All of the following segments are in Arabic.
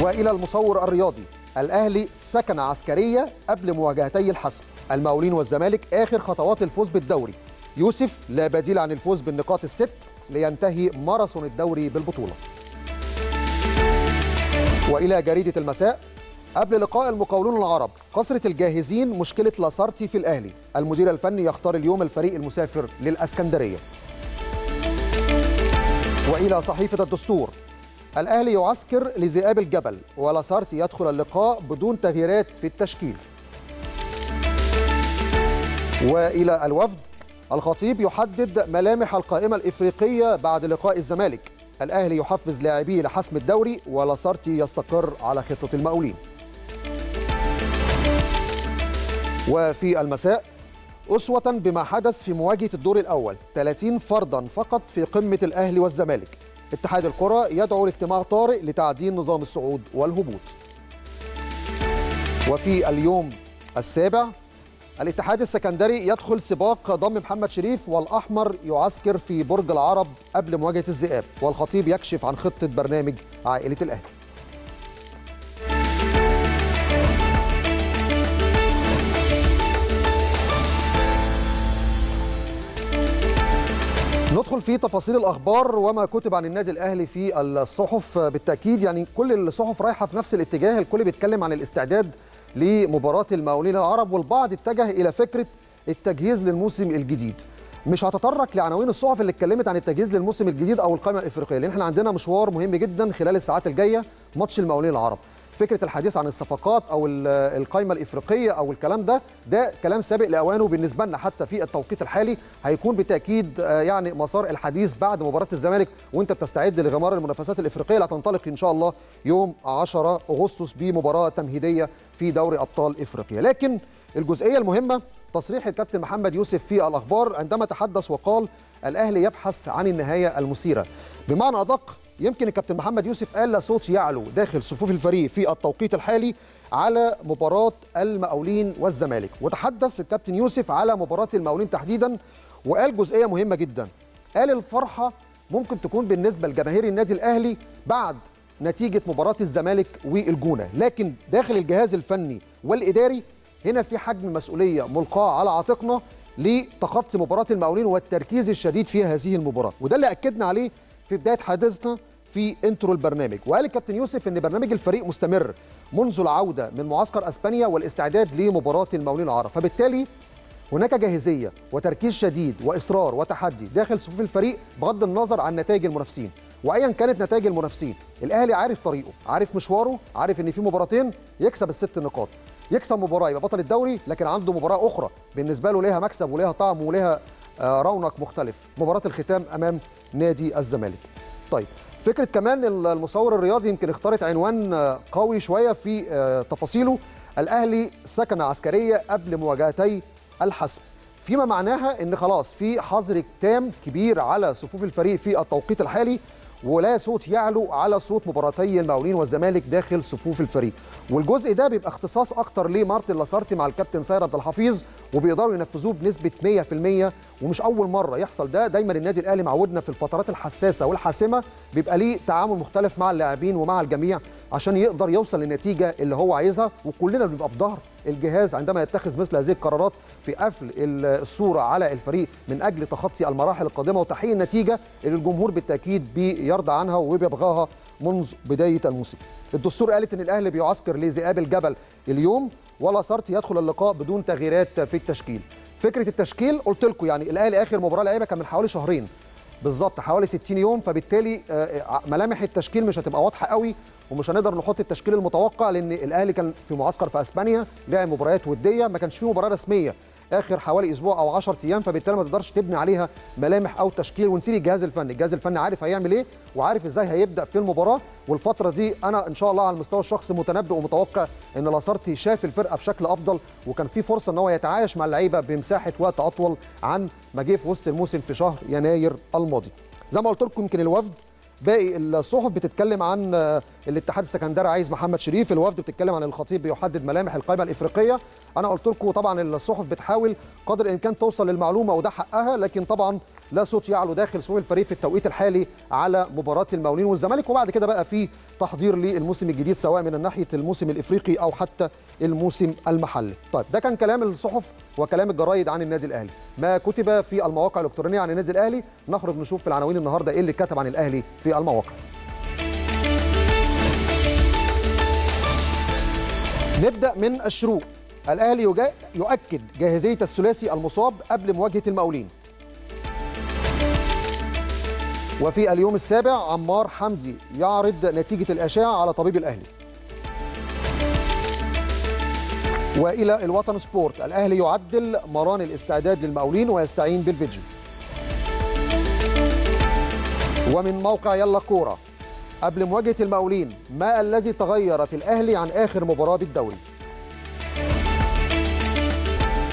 وإلى المصور الرياضي. الأهلي سكن عسكرية قبل مواجهتي الحسم. المقاولين والزمالك آخر خطوات الفوز بالدوري. يوسف لا بديل عن الفوز بالنقاط الست لينتهي ماراثون الدوري بالبطولة. وإلى جريدة المساء قبل لقاء المقاولون العرب قصرة الجاهزين مشكلة لاسارتي في الأهلي. المدير الفني يختار اليوم الفريق المسافر للأسكندرية. وإلى صحيفة الدستور الأهلي يعسكر لذئاب الجبل ولاسارتي يدخل اللقاء بدون تغييرات في التشكيل. وإلى الوفد الخطيب يحدد ملامح القائمة الإفريقية بعد لقاء الزمالك. الأهلي يحفز لاعبيه لحسم الدوري ولاسارتي يستقر على خطة المقاولين. وفي المساء أسوة بما حدث في مواجهة الدور الأول 30 فردا فقط في قمة الأهلي والزمالك. اتحاد الكرة يدعو لاجتماع طارئ لتعديل نظام الصعود والهبوط. وفي اليوم السابع الاتحاد السكندري يدخل سباق ضم محمد شريف والأحمر يعسكر في برج العرب قبل مواجهة الذئاب والخطيب يكشف عن خطة برنامج عائلة الأهلي. ندخل في تفاصيل الأخبار وما كتب عن النادي الأهلي في الصحف. بالتأكيد يعني كل الصحف رايحة في نفس الاتجاه. الكل بيتكلم عن الاستعداد لمباراة المقاولين العرب والبعض اتجه إلى فكرة التجهيز للموسم الجديد. مش هتطرق لعناوين الصحف اللي اتكلمت عن التجهيز للموسم الجديد أو القائمة الإفريقية. لأن إحنا عندنا مشوار مهم جدا خلال الساعات الجاية ماتش المقاولين العرب. فكرة الحديث عن الصفقات أو القائمه الإفريقية أو الكلام ده ده كلام سابق لأوانه بالنسبة لنا حتى في التوقيت الحالي. هيكون بالتأكيد يعني مسار الحديث بعد مباراة الزمالك وأنت بتستعد لغمار المنافسات الإفريقية اللي هتنطلق إن شاء الله يوم 10 أغسطس بمباراة تمهيدية في دوري أبطال إفريقيا. لكن الجزئية المهمة تصريح الكابتن محمد يوسف في الأخبار عندما تحدث وقال الأهلي يبحث عن النهاية المثيرة. بمعنى أدق يمكن الكابتن محمد يوسف قال لا صوت يعلو داخل صفوف الفريق في التوقيت الحالي على مباراة المقاولين والزمالك. وتحدث الكابتن يوسف على مباراة المقاولين تحديدا وقال جزئية مهمة جدا. قال الفرحة ممكن تكون بالنسبة لجماهير النادي الأهلي بعد نتيجة مباراة الزمالك والجونة. لكن داخل الجهاز الفني والإداري هنا في حجم مسؤولية ملقاة على عاتقنا لتخطي مباراة المقاولين والتركيز الشديد في هذه المباراة. وده اللي أكدنا عليه في بداية حديثنا في انترو البرنامج. وقال الكابتن يوسف إن برنامج الفريق مستمر منذ العودة من معسكر أسبانيا والاستعداد لمباراة المقاولين العرب. فبالتالي هناك جاهزية وتركيز شديد وإصرار وتحدي داخل صفوف الفريق بغض النظر عن نتائج المنافسين. وايا كانت نتائج المنافسين الأهلي عارف طريقه عارف مشواره عارف إن في مباراتين يكسب الست نقاط. يكسب مباراه يبقى بطل الدوري لكن عنده مباراه أخرى بالنسبة له ليها مكسب وليها طعم وليها رونق مختلف. مباراة الختام أمام نادي الزمالك. طيب فكرة كمان المصور الرياضي يمكن اختارت عنوان قوي شوية في تفاصيله. الأهلي سكن عسكرية قبل مواجهتي الحسم. فيما معناها إن خلاص في حظر تام كبير على صفوف الفريق في التوقيت الحالي. ولا صوت يعلو على صوت مباراتي المقاولين والزمالك داخل صفوف الفريق. والجزء ده بيبقى اختصاص أكتر لمارتن لاسارتي مع الكابتن سيد عبد الحفيظ وبيقدروا ينفذوه بنسبة 100% ومش أول مرة يحصل ده. دايما النادي الأهلي معودنا في الفترات الحساسة والحاسمة بيبقى ليه تعامل مختلف مع اللاعبين ومع الجميع عشان يقدر يوصل للنتيجة اللي هو عايزها وكلنا بنبقى في ظهر. الجهاز عندما يتخذ مثل هذه القرارات في قفل الصورة على الفريق من أجل تخطي المراحل القادمة وتحقيق النتيجة اللي الجمهور بالتأكيد بيرضى عنها وبيبغاها منذ بداية الموسم. الدستور قالت إن الأهلي بيعسكر لذئاب الجبل اليوم ولا صارت يدخل اللقاء بدون تغييرات في التشكيل. فكرة التشكيل قلت لكم يعني الأهلي آخر مباراة لعبها كان من حوالي شهرين بالظبط حوالي 60 يوم فبالتالي ملامح التشكيل مش هتبقى واضحة قوي ومش هنقدر نحط التشكيل المتوقع لأن الأهلي كان في معسكر في أسبانيا لعب مباريات ودية ما كانش فيه مباراة رسمية. آخر حوالي أسبوع أو 10 أيام فبالتالي ما تقدرش تبني عليها ملامح أو تشكيل. ونسيب الجهاز الفني. الجهاز الفني عارف هيعمل إيه وعارف إزاي هيبدأ في المباراة. والفترة دي أنا إن شاء الله على المستوى الشخصي متنبئ ومتوقع إن لاسارتي شاف الفرقة بشكل أفضل وكان في فرصة إن هو يتعايش مع اللعيبة بمساحة وقت أطول عن ما جه في وسط الموسم في شهر يناير الماضي. زي ما قلت لكم يمكن الوفد باقي الصحف بتتكلم عن الاتحاد السكندري عايز محمد شريف. الوفد بتتكلم عن الخطيب بيحدد ملامح القائمه الإفريقية. أنا قلت لكم طبعا الصحف بتحاول قدر الإمكان توصل للمعلومة وده حقها لكن طبعا لا صوت يعلو داخل صفوف الفريق في التوقيت الحالي على مباراة المقاولين والزمالك وبعد كده بقى في تحضير للموسم الجديد سواء من ناحية الموسم الإفريقي أو حتى الموسم المحلي. طيب ده كان كلام الصحف وكلام الجرايد عن النادي الأهلي. ما كتب في المواقع الإلكترونية عن النادي الأهلي نخرج نشوف في العناوين النهارده إيه اللي كتب عن الأهلي في المواقع. نبدأ من الشروق الأهلي يؤكد جاهزية الثلاثي المصاب قبل مواجهة المقاولين وفي اليوم السابع عمار حمدي يعرض نتيجة الأشعة على طبيب الأهلي. وإلى الوطن sport الأهلي يعدل مران الاستعداد للمقاولين ويستعين بالفيديو. ومن موقع يلا كورة قبل مواجهة المقاولين ما الذي تغير في الأهلي عن آخر مباراة بالدوري؟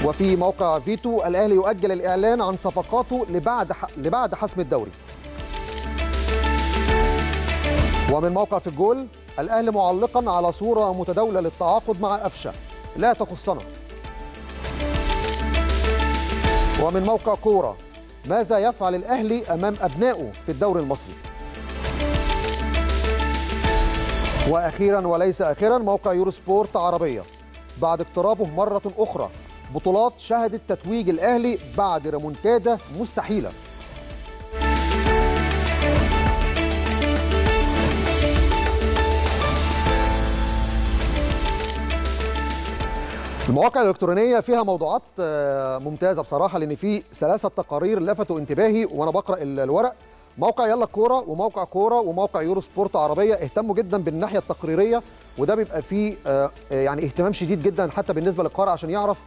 وفي موقع فيتو الأهلي يؤجل الإعلان عن صفقاته لبعد لبعد حسم الدوري. ومن موقع في الجول الاهلي معلقا على صورة متداولة للتعاقد مع افشا لا تخصنا. ومن موقع كورة ماذا يفعل الأهلي أمام أبنائه في الدوري المصري؟ وأخيرا وليس أخيرا موقع يورو سبورت عربية. بعد اقترابه مرة أخرى بطولات شهدت تتويج الأهلي بعد ريمونتادا مستحيلة. المواقع الإلكترونية فيها موضوعات ممتازة بصراحة لأن في ثلاثة تقارير لفتوا انتباهي وأنا بقرأ الورق. موقع يلا الكوره وموقع كورة وموقع يورو سبورت عربية اهتموا جدا بالناحية التقريرية وده بيبقى فيه يعني اهتمام شديد جدا حتى بالنسبة للقارئ عشان يعرف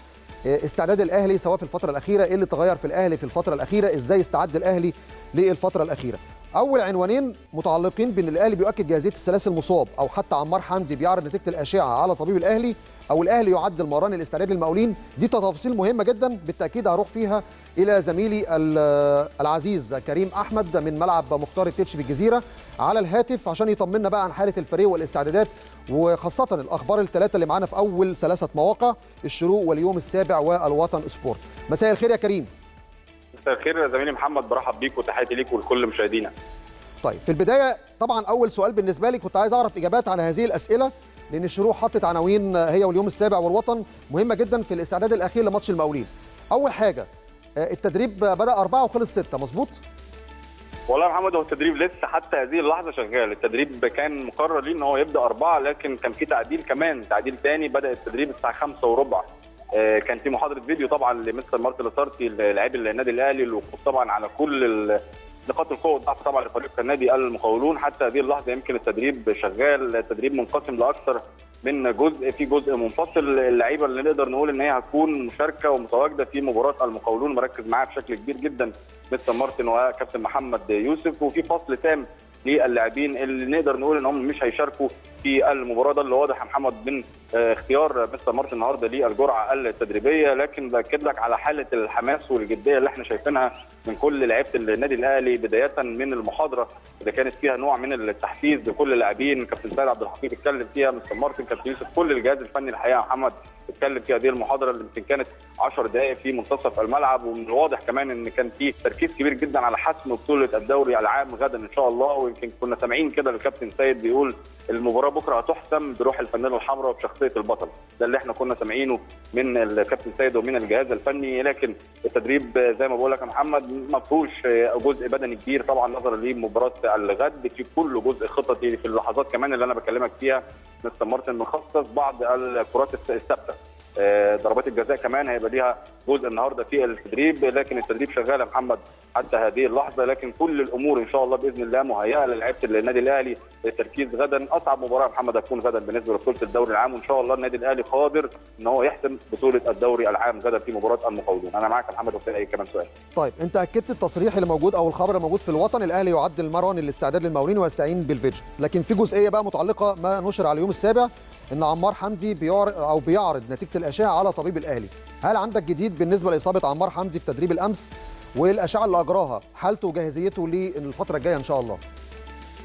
استعداد الأهلي سواء في الفترة الأخيرة إيه اللي تغير في الأهلي في الفترة الأخيرة إزاي استعد الأهلي للفترة الأخيرة. أول عنوانين متعلقين بإن الأهلي بيؤكد جاهزية الثلاثي المصاب أو حتى عمار حمدي بيعرض نتيجة الأشعة على طبيب الأهلي. أو الأهلي يعدل مران الاستعداد للمقاولين. دي تفاصيل مهمة جدا بالتأكيد هروح فيها إلى زميلي العزيز كريم أحمد من ملعب مختار التتش بالجزيرة على الهاتف عشان يطمنا بقى عن حالة الفريق والاستعدادات وخاصة الأخبار الثلاثه اللي معانا في أول ثلاثة مواقع الشروق واليوم السابع والوطن سبورت. مساء الخير يا كريم. مساء الخير يا زميلي محمد برحب بيك وتحياتي ليك ولكل مشاهدينا. طيب في البداية طبعا أول سؤال بالنسبة لي كنت عايز أعرف إجابات على هذه الأسئلة. لأن الشروق حطت عناوين هي واليوم السابع والوطن مهمة جدا في الاستعداد الأخير لماتش المقاولين. أول حاجة التدريب بدأ أربعة وخلص ستة مظبوط؟ والله يا محمد هو التدريب لسه حتى هذه اللحظة شغال. التدريب كان مقرر ليه إن هو يبدأ أربعة لكن كان في تعديل كمان. تعديل ثاني بدأ التدريب الساعة خمسة وربع. كان في محاضرة فيديو طبعا لمستر مارتن لاسارتي لاعب النادي الأهلي الوقوف طبعا على كل نقاط القوة والضعف طبعا لفريق النادي المقاولون. حتى هذه اللحظة يمكن التدريب شغال التدريب منقسم لأكثر من جزء. في جزء منفصل اللعيبة اللي نقدر نقول إن هي هتكون مشاركة ومتواجدة في مباراة المقاولون. مركز معاها بشكل كبير جدا مستر مارتن وكابتن محمد يوسف. وفي فصل تام للاعبين اللي نقدر نقول إن هم مش هيشاركوا في المباراة. ده اللي واضح يا محمد من اختيار مستر مارتن النهارده للجرعة التدريبية. لكن بأكد لك على حالة الحماس والجدية اللي إحنا شايفينها من كل لعيبة النادي الأهلي بداية من المحاضرة اللي كانت فيها نوع من التحفيز لكل اللاعبين كابتن سيد عبد الحفيظ اتكلم فيها مستر مارتن كابتن يوسف كل الجهاز الفني الحقيقة محمد اتكلم في هذه المحاضرة اللي يمكن كانت 10 دقائق في منتصف الملعب ومن الواضح كمان إن كان في تركيز كبير جدا على حسم بطولة الدوري العام غدا إن شاء الله. ويمكن كنا سامعين كده الكابتن سيد بيقول المباراة بكرة هتحسم بروح الفانيلا الحمراء وبشخصيه البطل. ده اللي إحنا كنا سامعينه من الكابتن سيد ومن الجهاز الفني. لكن التدريب زي ما بقول لك يا محمد ما فيهوش جزء بدني كبير طبعا نظرا لمباراة الغد في كل جزء خططي في اللحظات كمان اللي أنا بكلمك فيها مستر مارتن مخصص بعض الكرات الثابتة. ضربات الجزاء كمان هيبقى ليها جزء النهارده في التدريب لكن التدريب شغال يا محمد حتى هذه اللحظة لكن كل الأمور إن شاء الله بإذن الله مهيئة للعيبه النادي الأهلي للتركيز غدا أصعب مباراة يا محمد هتكون غدا بالنسبة لبطولة الدوري العام وإن شاء الله النادي الأهلي قادر إن هو يحسم بطولة الدوري العام غدا في مباراة المقاولون أنا معاك يا محمد وفي أي كمان سؤال. طيب أنت أكدت التصريح اللي موجود أو الخبر اللي موجود في الوطن الأهلي يعدل مروان الاستعداد للمقاولين ويستعين بالفيديو. لكن في جزئية بقى متعلقة ما نشر على اليوم السابع إن عمار حمدي بيعرض أو بيعرض نتيجة الأشعة على طبيب الأهلي. هل عندك جديد بالنسبة لإصابة عمار حمدي في تدريب الأمس؟ والأشعة اللي أجراها حالته وجاهزيته للفتره الجاية إن شاء الله؟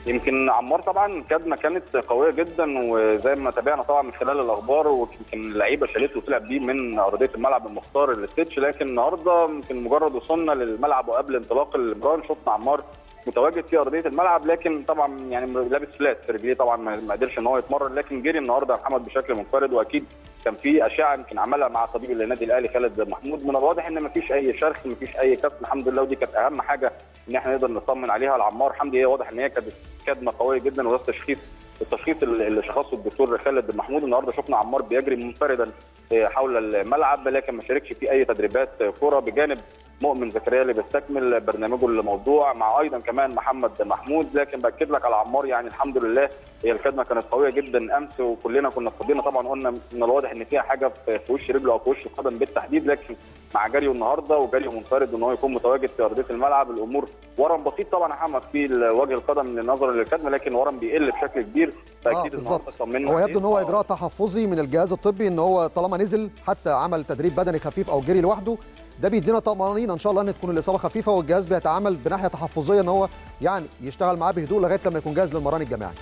يمكن عمار طبعا كدمه كانت قوية جدا وزي ما تابعنا طبعا من خلال الأخبار ويمكن اللعيبة شالته وطلعت بيه من أرضية الملعب المختار الاستيتش لكن النهارده يمكن مجرد وصلنا للملعب وقبل انطلاق المباراه شفنا عمار متواجد في أرضية الملعب لكن طبعا يعني لابس فلات في رجليه طبعا ما قدرش إن هو يتمرن. لكن جري النهارده محمد بشكل منفرد وأكيد كان في أشعة يمكن عملها مع طبيب النادي الأهلي خالد محمود. من الواضح إن ما فيش أي شرخ ما فيش أي كسر الحمد لله. ودي كانت أهم حاجة إن إحنا نقدر نطمن عليها. لعمار حمدي هي واضح إن هي كانت كدمه قوية جدا وده التشخيص التشخيص اللي شخصه الدكتور خالد محمود. النهارده شفنا عمار بيجري منفردا حول الملعب لكن ما شاركش في أي تدريبات كره بجانب مؤمن زكريا اللي بيستكمل برنامجه الموضوع مع أيضا كمان محمد محمود. لكن بأكد لك على عمار يعني الحمد لله هي الخدمة كانت قوية جدا أمس وكلنا كنا فضينا طبعا قلنا من الواضح إن فيها حاجة في وش رجله أو في وش القدم بالتحديد لكن مع جريه النهارده وجريه منفرد ان هو يكون متواجد في أرضية الملعب. الأمور ورم بسيط طبعا يا محمد في وجه القدم نظرا للكدمه لكن ورم بيقل بشكل كبير. فأكيد آه بالظبط. هو يبدو إن هو إجراء تحفظي من الجهاز الطبي إن هو طالما نزل حتى عمل تدريب بدني خفيف أو جري لوحده ده بيدينا طمانينه إن شاء الله إن تكون الإصابة خفيفة والجهاز بيتعامل بناحية تحفظية إن هو يعني يشتغل معاه بهدوء لغاية لما يكون جاهز للمران الجماعي.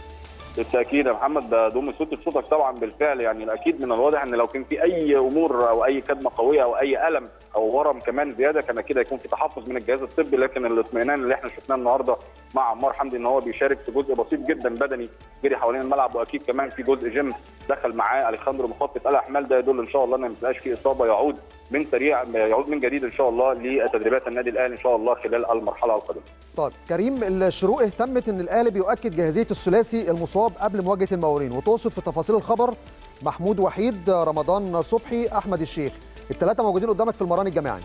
بالتأكيد يا محمد ده ضم صوت صوتك طبعا بالفعل يعني الأكيد من الواضح إن لو كان في أي أمور أو أي كدمة قوية أو أي ألم أو ورم كمان زيادة كان أكيد هيكون في تحفظ من الجهاز الطبي. لكن الاطمئنان اللي إحنا شفناه النهارده مع عمار حمدي إن هو بيشارك في جزء بسيط جدا بدني جري حوالين الملعب وأكيد كمان في جزء جيم دخل معاه أليخاندرو مخطط الأحمال ده يدل إن شاء الله إن ما تبقاش إصابة يعود من سريع يعود من جديد إن شاء الله لتدريبات النادي الأهلي إن شاء الله خلال المرحلة القادمة. طيب كريم الشروق اهتمت إن الأهلي بيؤكد جاهزية الثلاثي المصاب قبل مواجهة المقاولين وتقصد في تفاصيل الخبر محمود وحيد رمضان صبحي أحمد الشيخ الثلاثه موجودين قدامك في المران الجماعي.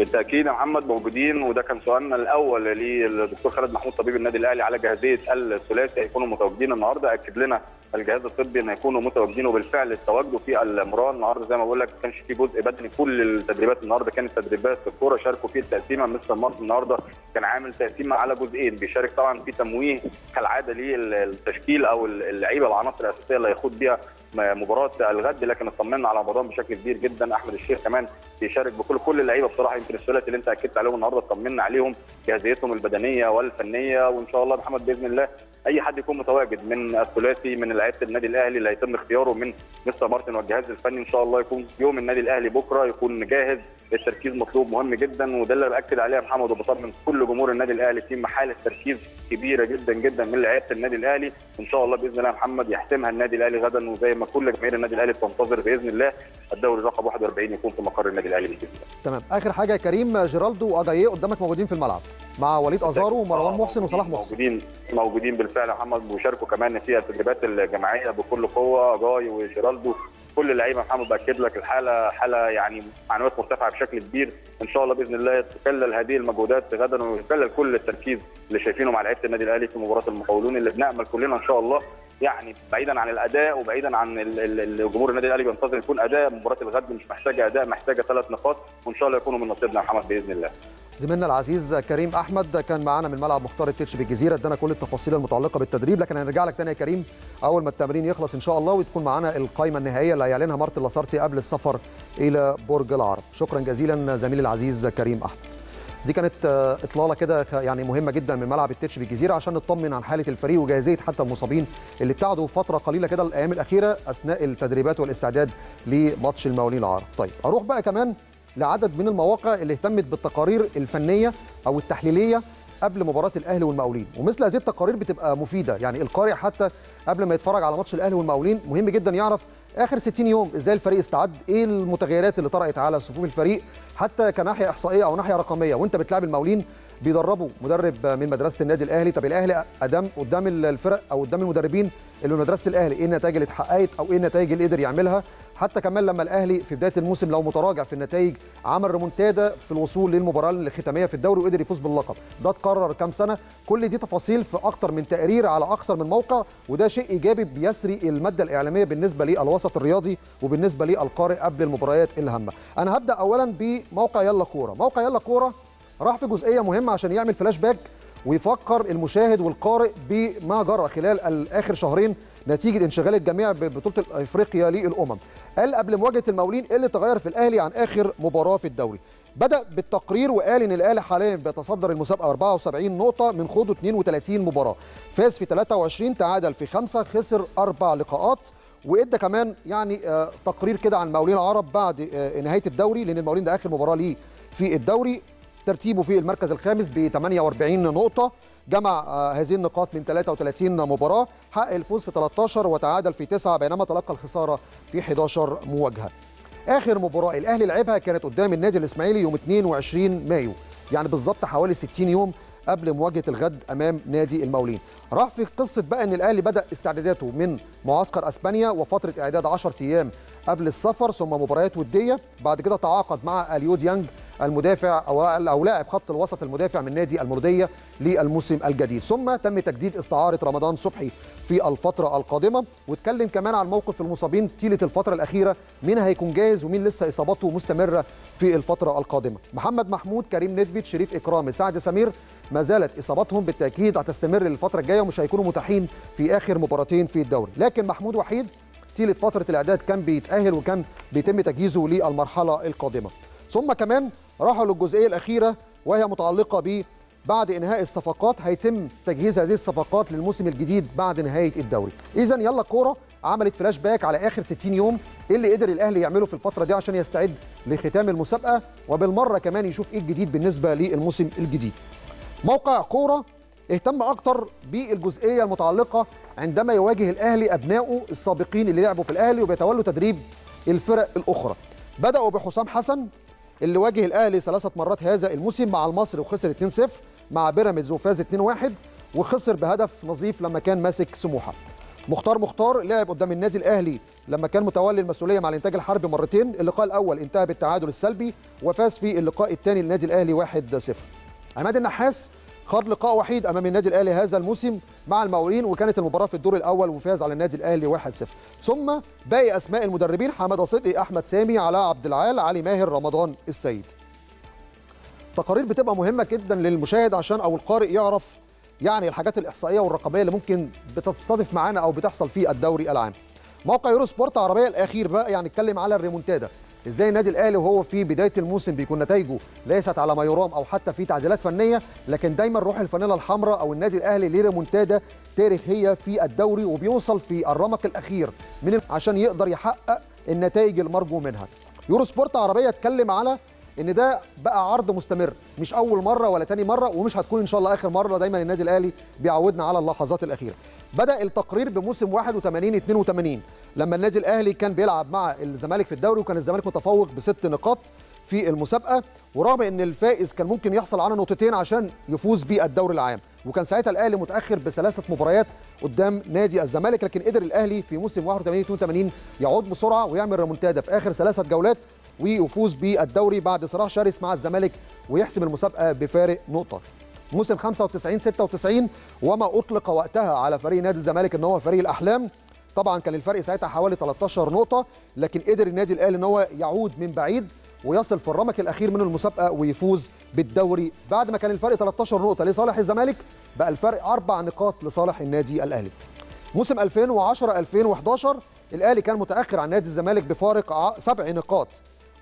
بالتأكيد يا محمد موجودين وده كان سؤالنا الأول للدكتور خالد محمود طبيب النادي الأهلي على جاهزيه الثلاثي هيكونوا متواجدين النهارده. أكد لنا الجهاز الطبي إن يكونوا متواجدين وبالفعل تواجدوا في المران النهارده زي ما بقول لك ما كانش في جزء بدني. كل التدريبات النهارده كانت تدريبات في الكوره شاركوا في التقسيمة. مستر مارتن النهارده كان عامل تقسيمة على جزئين. بيشارك طبعا في تمويه كالعادة للتشكيل أو اللعيبة العناصر الأساسية اللي هيخوض بيها مباراة الغد. لكن اطمنا على رمضان بشكل كبير جدا. أحمد الشيخ كمان بيشارك بكل كل اللعيبة بصراحة. الثلاثي اللي انت أكدت عليهم النهارده اطمنا عليهم جاهزيتهم البدنية والفنية وإن شاء الله محمد بإذن الله أي حد يكون متواجد من الثلاثي من لعيبة النادي الأهلي اللي هيتم اختياره من مستر مارتن والجهاز الفني إن شاء الله يكون يوم النادي الأهلي بكرة يكون جاهز. التركيز مطلوب مهم جدا وده اللي بأكد عليه يا محمد وبطمن كل جمهور النادي الأهلي في محالة تركيز كبيرة جدا جدا من لعيبة النادي الأهلي. إن شاء الله بإذن الله محمد يحسمها النادي الأهلي غدا وزي ما كل جماهير النادي الأهلي بتنتظر بإذن الله. الدوري رقم 41 يكون في مقر النادي الأهلي بإذن الله. تمام. آخر حاجة كريم جيرالدو واجاييه قدامك موجودين في الملعب مع وليد أزارو ومروان محسن وصلاح محسن. موجودين موجودين بالفعل يا محمد وشاركوا كمان في التدريبات الجماعيه بكل قوة اجاي وجيرالدو كل اللعيبة محمد بأكد لك الحالة حالة يعني معنويات مرتفعة بشكل كبير. إن شاء الله بإذن الله تكلل هذه المجهودات غدا ويكلل كل التركيز اللي شايفينه مع لعيبة النادي الأهلي في مباراة المقاولون اللي بنأمل كلنا إن شاء الله. يعني بعيدا عن الأداء وبعيدا عن الجمهور النادي الأهلي بينتظر يكون أداء. مباراة الغد مش محتاجة أداء محتاجة ثلاث نقاط. وإن شاء الله يكونوا من نصيبنا محمد بإذن الله. زميلنا العزيز كريم أحمد كان معانا من ملعب مختار التتش بالجزيره ادانا كل التفاصيل المتعلقة بالتدريب لكن هنرجع لك تاني يا كريم أول ما التمرين يخلص إن شاء الله وتكون معانا القائمه النهائية اللي هيعلنها مارتن لاسارتي قبل السفر إلى برج العرب شكرا جزيلا زميلي العزيز كريم أحمد دي كانت إطلالة كده يعني مهمة جدا من ملعب التتش بالجزيره عشان نطمن عن حالة الفريق وجاهزيه حتى المصابين اللي ابتعدوا فترة قليلة كده الأيام الأخيرة أثناء التدريبات والاستعداد لماتش المقاولين العرب. طيب أروح بقى كمان لعدد من المواقع اللي اهتمت بالتقارير الفنية أو التحليلية قبل مباراة الأهلي والمقاولين. ومثل هذه التقارير بتبقى مفيدة. يعني القارئ حتى قبل ما يتفرج على ماتش الأهلي والمقاولين مهم جدا يعرف آخر 60 يوم إزاي الفريق استعد إيه المتغيرات اللي طرأت على صفوف الفريق حتى كناحية إحصائية أو ناحية رقمية. وأنت بتلعب المقاولين بيدربوا مدرب من مدرسة النادي الأهلي. طب الأهلي قدام قدام الفرق أو قدام المدربين اللي من مدرسة الأهلي إيه النتائج اللي اتحققت أو إيه النتائج اللي قدر يعملها؟ حتى كمان لما الأهلي في بداية الموسم لو متراجع في النتائج عمل ريمونتادا في الوصول للمباراة الختامية في الدوري وقدر يفوز باللقب. ده اتكرر كام سنة. كل دي تفاصيل في أكتر من تقرير على أكثر من موقع وده شيء إيجابي بيسري المادة الإعلامية بالنسبة للوسط الرياضي وبالنسبة للقارئ قبل المباريات الهامة. أنا هبدأ اولا بموقع يلا كورة. موقع يلا كورة راح في جزئية مهمة عشان يعمل فلاش باك ويفكر المشاهد والقارئ بما جرى خلال اخر شهرين نتيجة انشغال الجميع ببطولة إفريقيا للأمم. قال قبل مواجهة المقاولين إيه اللي تغير في الأهلي عن آخر مباراة في الدوري؟ بدأ بالتقرير وقال إن الأهلي حاليا بيتصدر المسابقة 74 نقطة من خوضه 32 مباراة. فاز في 23 تعادل في خمسة خسر أربع لقاءات. وإدى كمان يعني آه تقرير كده عن المقاولين العرب بعد آه نهاية الدوري لأن المقاولين ده آخر مباراة ليه في الدوري. ترتيبه في المركز الخامس ب 48 نقطة. جمع آه هذه النقاط من 33 مباراة. حقق الفوز في 13 وتعادل في 9 بينما تلقى الخسارة في 11 مواجهه آخر مباراة الأهلي لعبها كانت قدام النادي الإسماعيلي يوم 22 مايو يعني بالظبط حوالي 60 يوم قبل مواجهة الغد أمام نادي المقاولين. راح في قصة بقى إن الأهلي بدأ استعداداته من معسكر أسبانيا وفترة إعداد 10 أيام قبل السفر ثم مباريات ودية. بعد كده تعاقد مع اليو ديانج المدافع أو أو لاعب خط الوسط المدافع من نادي المولوديه للموسم الجديد. ثم تم تجديد استعارة رمضان صبحي في الفترة القادمة. واتكلم كمان عن موقف المصابين طيلة الفترة الأخيرة مين هيكون جاهز ومين لسه إصاباته مستمرة في الفترة القادمة. محمد محمود كريم نيدفيد شريف اكرامي سعد سمير ما زالت إصاباتهم بالتأكيد هتستمر للفترة الجاية ومش هيكونوا متاحين في آخر مباراتين في الدوري. لكن محمود وحيد طيلة فترة الإعداد كان بيتأهل وكان بيتم تجهيزه للمرحلة القادمة. ثم كمان راحوا للجزئية الأخيرة وهي متعلقة ب بعد إنهاء الصفقات هيتم تجهيز هذه الصفقات للموسم الجديد بعد نهاية الدوري. اذا يلا كورة عملت فلاش باك على آخر 60 يوم إيه اللي قدر الأهلي يعمله في الفترة دي عشان يستعد لختام المسابقة وبالمرة كمان يشوف إيه الجديد بالنسبة للموسم الجديد. موقع كورة اهتم أكتر بالجزئية المتعلقة عندما يواجه الأهلي أبنائه السابقين اللي لعبوا في الأهلي وبيتولوا تدريب الفرق الأخرى. بدأوا بحسام حسن اللي واجه الأهلي ثلاثة مرات هذا الموسم مع المصري وخسر 2-0 مع بيراميدز وفاز 2-1 وخسر بهدف نظيف لما كان ماسك سموحة. مختار مختار لعب قدام النادي الأهلي لما كان متولي المسؤولية مع الإنتاج الحربي مرتين اللقاء الأول انتهى بالتعادل السلبي وفاز في اللقاء الثاني للنادي الأهلي 1-0 عماد النحاس خاض لقاء وحيد أمام النادي الأهلي هذا الموسم مع المقاولين وكانت المباراة في الدور الأول وفاز على النادي الأهلي 1-0 ثم باقي أسماء المدربين حمادة صدقي أحمد سامي علاء عبد العال علي ماهر رمضان السيد. تقارير بتبقى مهمة جدا للمشاهد عشان أو القارئ يعرف يعني الحاجات الإحصائية والرقمية اللي ممكن بتتصادف معانا أو بتحصل في الدوري العام. موقع يورو سبورت عربية الأخير بقى يعني اتكلم على الريمونتادا. إزاي النادي الأهلي وهو في بداية الموسم بيكون نتائجه ليست على ما يرام أو حتى في تعديلات فنية لكن دايما روح الفانيلا الحمراء أو النادي الأهلي ليه ريمونتادا تاريخيه في الدوري وبيوصل في الرمق الأخير من عشان يقدر يحقق النتائج المرجو منها. يورو سبورت عربية اتكلم على إن ده بقى عرض مستمر مش أول مرة ولا تاني مرة ومش هتكون إن شاء الله آخر مرة دايما النادي الأهلي بيعودنا على اللحظات الأخيرة. بدأ التقرير بموسم 81 82 لما النادي الأهلي كان بيلعب مع الزمالك في الدوري وكان الزمالك متفوق بست نقاط في المسابقة ورغم إن الفائز كان ممكن يحصل على نقطتين عشان يفوز بالدوري العام. وكان ساعتها الأهلي متأخر بثلاثه مباريات قدام نادي الزمالك لكن قدر الأهلي في موسم 81 82 يعود بسرعة ويعمل ريمونتادا في آخر ثلاثة جولات ويفوز بالدوري بعد صراع شرس مع الزمالك ويحسم المسابقة بفارق نقطة. موسم 95 96 وما أطلق وقتها على فريق نادي الزمالك إن هو فريق الأحلام. طبعا كان الفرق ساعتها حوالي 13 نقطة لكن قدر النادي الأهلي إن هو يعود من بعيد ويصل في الرمق الأخير من المسابقة ويفوز بالدوري. بعد ما كان الفرق 13 نقطة لصالح الزمالك بقى الفرق أربع نقاط لصالح النادي الأهلي. موسم 2010 2011 الأهلي كان متأخر عن نادي الزمالك بفارق سبع نقاط.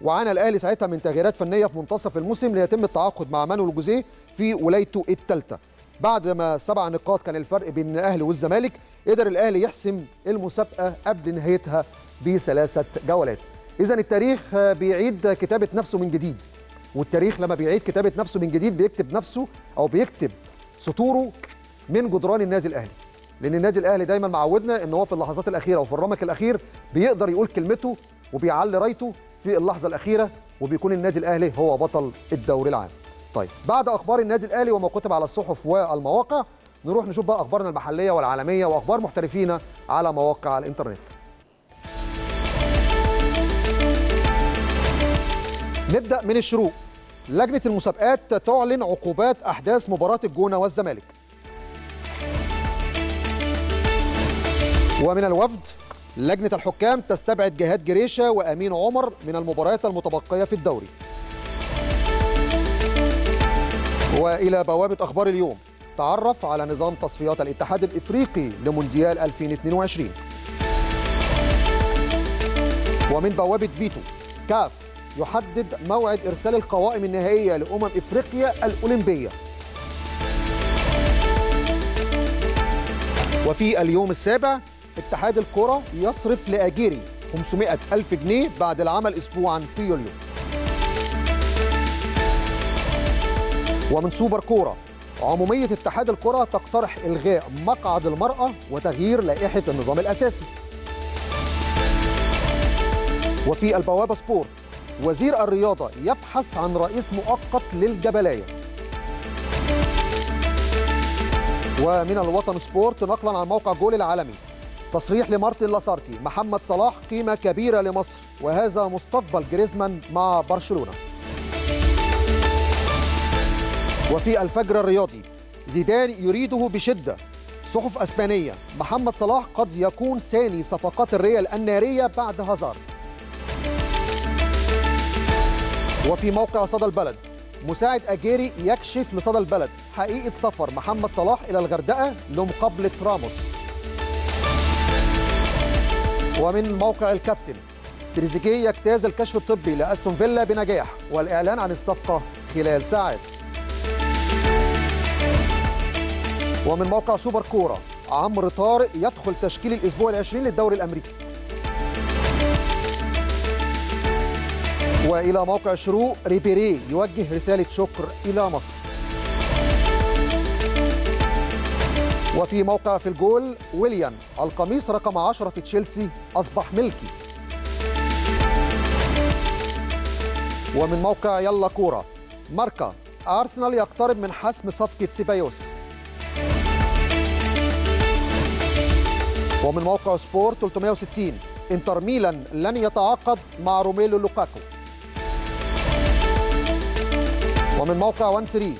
وعانى الأهلي ساعتها من تغييرات فنية في منتصف الموسم ليتم التعاقد مع مانويل جوزيه في ولايته الثالثة. بعد ما سبع نقاط كان الفرق بين الأهلي والزمالك قدر الأهلي يحسم المسابقة قبل نهايتها بثلاثة جولات. اذا التاريخ بيعيد كتابة نفسه من جديد والتاريخ لما بيعيد كتابة نفسه من جديد بيكتب نفسه أو بيكتب سطوره من جدران النادي الأهلي. لأن النادي الأهلي دايما معودنا إن هو في اللحظات الأخيرة وفي الرمق الأخير بيقدر يقول كلمته وبيعلي رأيته في اللحظة الأخيرة وبيكون النادي الأهلي هو بطل الدوري العام. طيب بعد أخبار النادي الأهلي وما كتب على الصحف والمواقع نروح نشوف بقى أخبارنا المحلية والعالمية وأخبار محترفينا على مواقع الإنترنت. نبدأ من الشروق. لجنة المسابقات تعلن عقوبات أحداث مباراة الجونة والزمالك. ومن الوفد لجنة الحكام تستبعد جهاد جريشة وأمين عمر من المباريات المتبقية في الدوري. والى بوابة أخبار اليوم. تعرف على نظام تصفيات الاتحاد الإفريقي لمونديال 2022 ومن بوابة فيتو كاف يحدد موعد إرسال القوائم النهائية لأمم إفريقيا الأولمبية. وفي اليوم السابع اتحاد الكرة يصرف لأجيري 500 ألف جنيه بعد العمل أسبوعا في يوليو. ومن سوبر كورة. عمومية اتحاد الكرة تقترح إلغاء مقعد المرأة وتغيير لائحة النظام الأساسي. وفي البوابة سبورت وزير الرياضة يبحث عن رئيس مؤقت للجبلاية ومن الوطن سبورت نقلا عن موقع جول العالمي. تصريح لمارتن لاسارتي محمد صلاح قيمة كبيرة لمصر وهذا مستقبل جريزمان مع برشلونة. وفي الفجر الرياضي زيدان يريده بشدة. صحف أسبانية محمد صلاح قد يكون ثاني صفقات الريال النارية بعد هازارد. وفي موقع صدى البلد مساعد أجيري يكشف لصدى البلد حقيقة سفر محمد صلاح إلى الغردقة لمقابلة راموس. ومن موقع الكابتن تريزيجيه يجتاز الكشف الطبي لأستون فيلا بنجاح والإعلان عن الصفقة خلال ساعات. ومن موقع سوبر كورة عمرو طارق يدخل تشكيل الأسبوع العشرين للدوري الأمريكي. وإلى موقع شروق ريبيري يوجه رسالة شكر إلى مصر. وفي موقع في الجول ويليان القميص رقم 10 في تشيلسي أصبح ملكي. ومن موقع يلا كورة ماركا أرسنال يقترب من حسم صفقة سيبايوس. ومن موقع سبورت 360 انتر ميلان لن يتعاقد مع روميلو لوكاكو. ومن موقع 1 3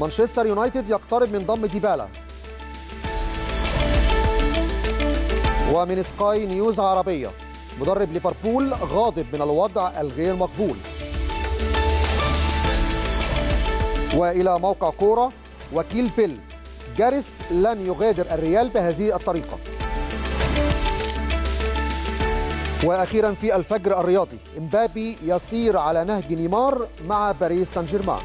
مانشستر يونايتد يقترب من ضم ديبالا. ومن سكاي نيوز عربية مدرب ليفربول غاضب من الوضع الغير مقبول. وإلى موقع كورة وكيل بيل جاريس لن يغادر الريال بهذه الطريقة. وأخيرا في الفجر الرياضي إمبابي يسير على نهج نيمار مع باريس سان جيرمان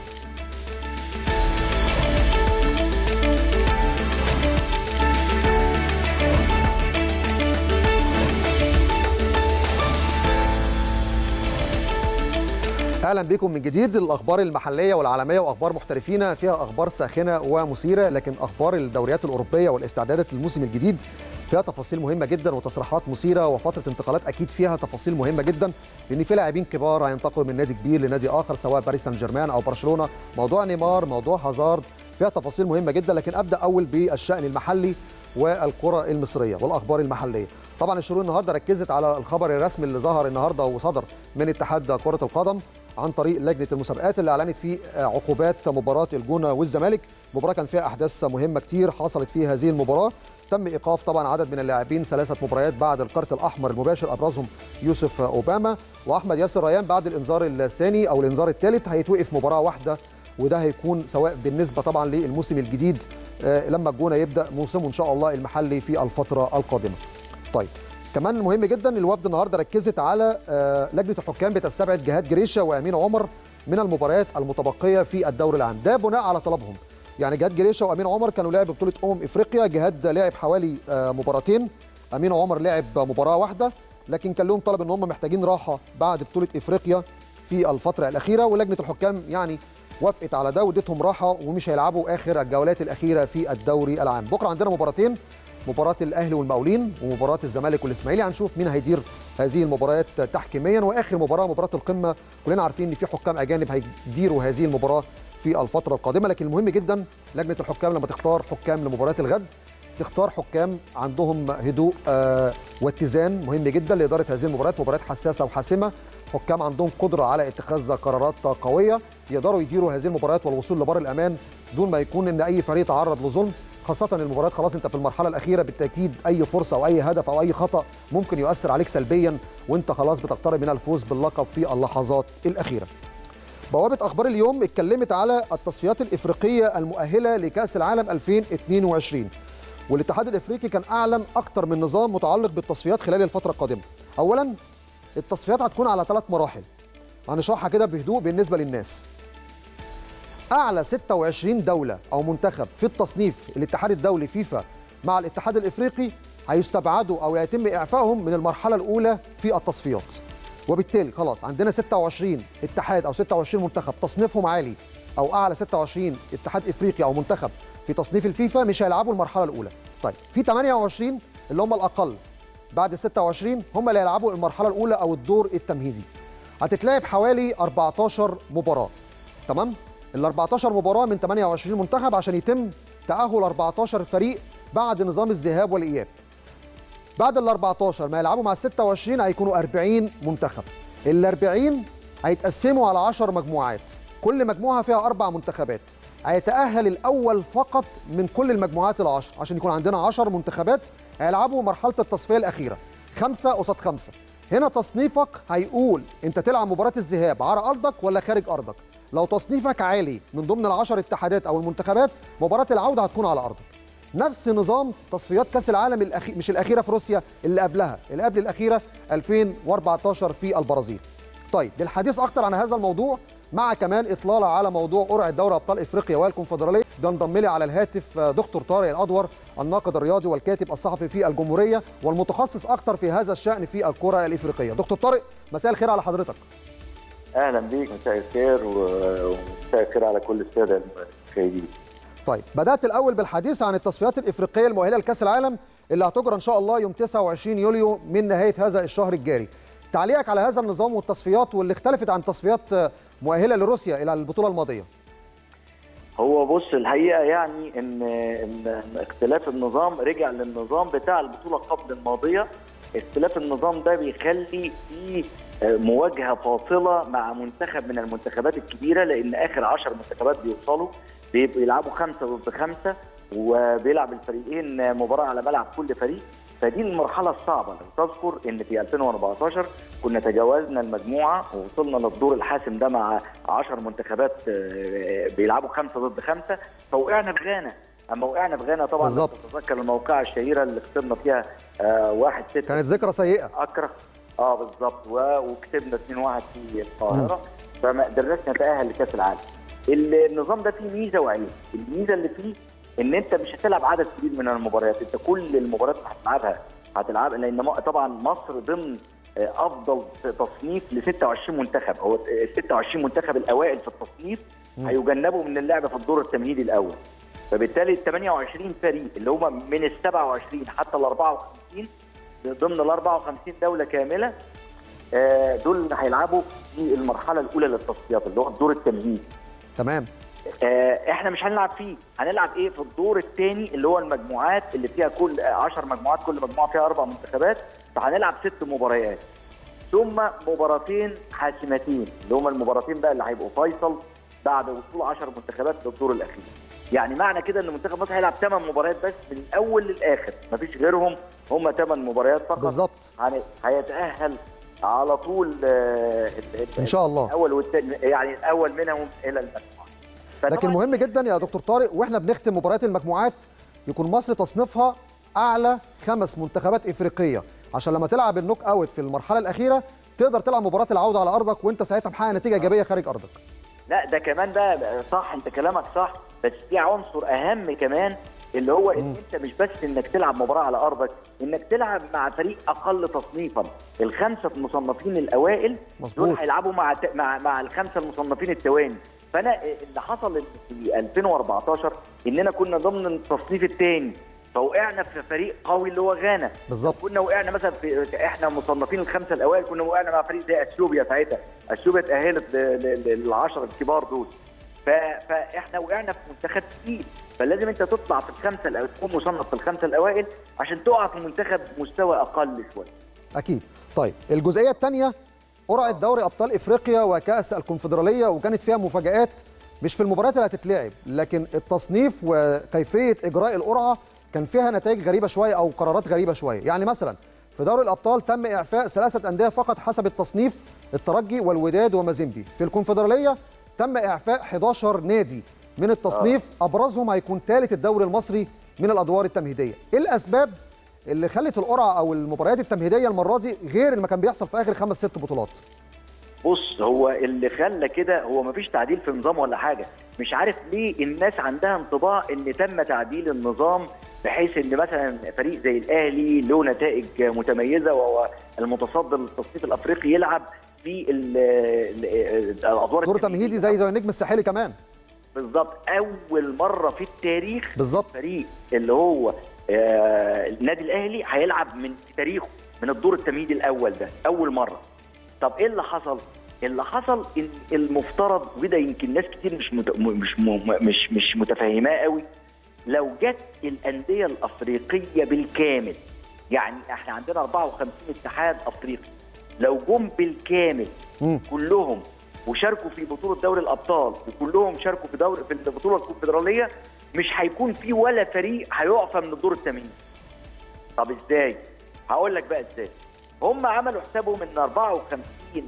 أهلا بكم من جديد الأخبار المحلية والعالمية وأخبار محترفين فيها أخبار ساخنة ومثيرة لكن أخبار الدوريات الأوروبية والاستعدادات للموسم الجديد فيها تفاصيل مهمة جدا وتصريحات مثيرة وفترة انتقالات أكيد فيها تفاصيل مهمة جدا لأن في لاعبين كبار هينتقلوا من نادي كبير لنادي آخر سواء باريس سان جيرمان أو برشلونة. موضوع نيمار موضوع هازارد فيها تفاصيل مهمة جدا لكن أبدأ أول بالشأن المحلي والكرة المصرية والأخبار المحلية. طبعا الشروق النهارده ركزت على الخبر الرسمي اللي ظهر النهارده وصدر من اتحاد كرة القدم عن طريق لجنة المسابقات اللي أعلنت فيه عقوبات مباراة الجونه والزمالك. مباراة كان فيها أحداث مهمة كتير حصلت في هذه المباراة. تم إيقاف طبعا عدد من اللاعبين ثلاثة مباريات بعد الكارت الأحمر المباشر أبرزهم يوسف أوباما وأحمد ياسر ريان بعد الإنذار الثاني أو الإنذار الثالث هيتوقف مباراة واحدة وده هيكون سواء بالنسبة طبعا للموسم الجديد لما الجونة يبدأ موسمه إن شاء الله المحلي في الفترة القادمة. طيب كمان مهم جدا الوفد النهارده ركزت على لجنة الحكام بتستبعد جهاد جريشة وأمين عمر من المباريات المتبقية في الدوري العام ده بناء على طلبهم يعني جهاد جريشة وأمين عمر كانوا لعب بطولة أمم إفريقيا. جهاد لعب حوالي مباراتين. أمين عمر لعب مباراة واحدة لكن كان لهم طلب إن هم محتاجين راحة بعد بطولة إفريقيا في الفترة الأخيرة ولجنة الحكام يعني وافقت على ده واديتهم راحة ومش هيلعبوا آخر الجولات الأخيرة في الدوري العام. بكرة عندنا مباراتين مباراة الأهلي والمقاولين ومباراة الزمالك والإسماعيلي. هنشوف مين هيدير هذه المباريات تحكيميا. وآخر مباراة مباراة القمة. كلنا عارفين إن في حكام أجانب هيديروا هذه المباراة في الفترة القادمة. لكن المهم جدا لجنة الحكام لما تختار حكام لمباراة الغد تختار حكام عندهم هدوء آه واتزان. مهم جدا لإدارة هذه المباريات مباريات حساسة وحاسمة. حكام عندهم قدرة على اتخاذ قرارات قوية يقدروا يديروا هذه المباريات والوصول لبر الأمان دون ما يكون إن أي فريق تعرض لظلم. خاصة المباريات خلاص أنت في المرحلة الأخيرة بالتأكيد أي فرصة أو أي هدف أو أي خطأ ممكن يؤثر عليك سلبيا وأنت خلاص بتقترب من الفوز باللقب في اللحظات الأخيرة. بوابة أخبار اليوم اتكلمت على التصفيات الإفريقية المؤهلة لكأس العالم 2022 والاتحاد الإفريقي كان أعلن أكثر من نظام متعلق بالتصفيات خلال الفترة القادمة. اولا التصفيات هتكون على ثلاث مراحل. هنشرحها كده بهدوء بالنسبة للناس. أعلى 26 دولة أو منتخب في التصنيف الاتحاد الدولي فيفا مع الاتحاد الإفريقي هيستبعدوا أو يتم إعفائهم من المرحلة الأولى في التصفيات. وبالتالي خلاص عندنا 26 اتحاد أو 26 منتخب تصنيفهم عالي أو أعلى 26 اتحاد إفريقي أو منتخب في تصنيف الفيفا مش هيلعبوا المرحلة الأولى. طيب في 28 اللي هم الأقل بعد ال 26 هم اللي هيلعبوا المرحلة الأولى أو الدور التمهيدي. هتتلعب حوالي 14 مباراة. تمام؟ ال 14 مباراة من 28 منتخب عشان يتم تأهل 14 فريق بعد نظام الذهاب والإياب. بعد ال 14 ما يلعبوا مع ال 26 هيكونوا 40 منتخب. ال 40 هيتقسموا على 10 مجموعات. كل مجموعة فيها أربع منتخبات. هيتأهل الأول فقط من كل المجموعات العشر عشان يكون عندنا 10 منتخبات هيلعبوا مرحلة التصفية الأخيرة. خمسة قصاد خمسة. هنا تصنيفك هيقول أنت تلعب مباراة الذهاب على أرضك ولا خارج أرضك؟ لو تصنيفك عالي من ضمن العشر اتحادات أو المنتخبات مباراة العودة هتكون على أرضك. نفس نظام تصفيات كأس العالم الأخي... مش الأخيرة في روسيا اللي قبلها اللي قبل الأخيرة 2014 في البرازيل. طيب للحديث أكتر عن هذا الموضوع مع كمان إطلالة على موضوع قرعة دوري أبطال إفريقيا والكونفدرالية. بينضم لي على الهاتف دكتور طارق الادور الناقد الرياضي والكاتب الصحفي في الجمهورية والمتخصص أكتر في هذا الشأن في الكرة الإفريقية. دكتور طارق مساء الخير على حضرتك. أهلا بيك مساء الخير ومساء الخير على كل السادة المشاهدين. طيب بدأت الأول بالحديث عن التصفيات الإفريقية المؤهلة لكأس العالم اللي هتجرى إن شاء الله يوم 29 يوليو من نهاية هذا الشهر الجاري. تعليقك على هذا النظام والتصفيات واللي اختلفت عن تصفيات مؤهلة لروسيا إلى البطولة الماضية؟ هو بص الحقيقة يعني إن إن اختلاف النظام رجع للنظام بتاع البطولة قبل الماضية. اختلاف النظام ده بيخلي في مواجهة فاصلة مع منتخب من المنتخبات الكبيرة لأن آخر 10 منتخبات بيوصلوا. بيلعبوا خمسة ضد خمسة وبيلعب الفريقين مباراة على ملعب كل فريق. فدي المرحلة الصعبة. لو تذكر إن في 2014 كنا تجاوزنا المجموعة ووصلنا للدور الحاسم ده مع 10 منتخبات بيلعبوا خمسة ضد خمسة. فوقعنا في غانا أما وقعنا في غانا طبعا بالظبط. تتذكر الموقعة الشهيرة اللي خسرنا فيها آه واحد ستة. كانت ذكرى سيئة. اكره آه بالظبط. وكسبنا 2-1 في القاهرة. فما قدرناش نتأهل لكأس العالم. النظام ده فيه ميزة وعيب. الميزة اللي فيه إن أنت مش هتلعب عدد كبير من المباريات. أنت كل المباريات اللي هتلعبها هتلعب لأن طبعا مصر ضمن أفضل تصنيف ل 26 منتخب. هو ال 26 منتخب الأوائل في التصنيف هيجنبوا من اللعب في الدور التمهيدي الأول. فبالتالي ال 28 فريق اللي هم من ال 27 حتى ال 54 ضمن ال 54 دولة كاملة دول هيلعبوا في المرحلة الأولى للتصفيات اللي هو الدور التمهيدي. تمام. إحنا مش هنلعب فيه. هنلعب إيه؟ في الدور الثاني اللي هو المجموعات اللي فيها كل 10 مجموعات كل مجموعة فيها أربع منتخبات. فهنلعب ست مباريات. ثم مباراتين حاسمتين اللي هما المباراتين بقى اللي هيبقوا فيصل بعد وصول 10 منتخبات للدور الأخير. يعني معنى كده إن منتخب مصر هيلعب 8 مباريات بس من الأول للآخر. مفيش غيرهم هم 8 مباريات فقط. بالظبط. هيتأهل على طول إن شاء الله. الأول والثاني يعني الأول منهم إلى المجموعة. لكن مهم جدا يا دكتور طارق وإحنا بنختم مباريات المجموعات يكون مصر تصنيفها أعلى خمس منتخبات إفريقية. عشان لما تلعب النوك أوت في المرحلة الأخيرة تقدر تلعب مباراة العودة على أرضك وأنت ساعتها محقق نتيجة إيجابية خارج أرضك. لا ده كمان ده صح أنت كلامك صح بس في عنصر أهم كمان اللي هو ان إنت مش بس إنك تلعب مباراة على أرضك إنك تلعب مع فريق أقل تصنيفا. الخمسة المصنفين الأوائل مظبوط. دول هيلعبوا مع مع مع الخمسة المصنفين التواني. فأنا اللي حصل في 2014 إننا كنا ضمن التصنيف الثاني فوقعنا في فريق قوي اللي هو غانا. بالظبط. كنا وقعنا مثلا في إحنا مصنفين الخمسة الأوائل كنا وقعنا مع فريق زي أثيوبيا ساعتها. أثيوبيا اتاهلت للعشرة الكبار دول. فإحنا وقعنا في منتخب تقيل. فلازم انت تطلع في الخمسة الاوائل تكون مصنف في الخمسة الأوائل عشان تقع في منتخب مستوى أقل شوية. أكيد. طيب الجزئية الثانية قرعة دوري أبطال إفريقيا وكأس الكونفدرالية وكانت فيها مفاجآت مش في المباريات اللي هتتلعب لكن التصنيف وكيفية إجراء القرعة كان فيها نتائج غريبة شوية أو قرارات غريبة شوية. يعني مثلا في دوري الأبطال تم إعفاء ثلاثة أندية فقط حسب التصنيف الترجي والوداد ومازيمبي. في الكونفدرالية تم إعفاء 11 نادي. من التصنيف أبرزهم هيكون ثالث الدوري المصري من الأدوار التمهيدية. إيه الأسباب اللي خلت القرعة أو المباريات التمهيدية المرة دي غير اللي ما كان بيحصل في آخر خمس ست بطولات؟ بص هو اللي خلى كده هو مفيش تعديل في النظام ولا حاجة. مش عارف ليه الناس عندها انطباع إن تم تعديل النظام بحيث إن مثلا فريق زي الأهلي له نتائج متميزة وهو المتصدر للتصنيف الأفريقي يلعب في ال- ال- الأدوار دور. تمهيدي زي زي النجم الساحلي كمان. بالظبط. أول مرة في التاريخ بالظبط. فريق اللي هو آه، النادي الأهلي هيلعب من تاريخه من الدور التمهيدي الأول ده أول مرة. طب إيه اللي حصل؟ اللي حصل إن المفترض وده يمكن ناس كتير مش مت... مش م... مش مش متفاهماه قوي لو جت الأندية الأفريقية بالكامل يعني إحنا عندنا 54 اتحاد أفريقي لو جم بالكامل. كلهم وشاركوا في بطولة دوري الأبطال وكلهم شاركوا في دوري في البطوله الكونفدراليه مش هيكون في ولا فريق هيعفى من الدور الثمانين طب إزاي؟ هقول لك بقى إزاي. هم عملوا حسابهم إن 54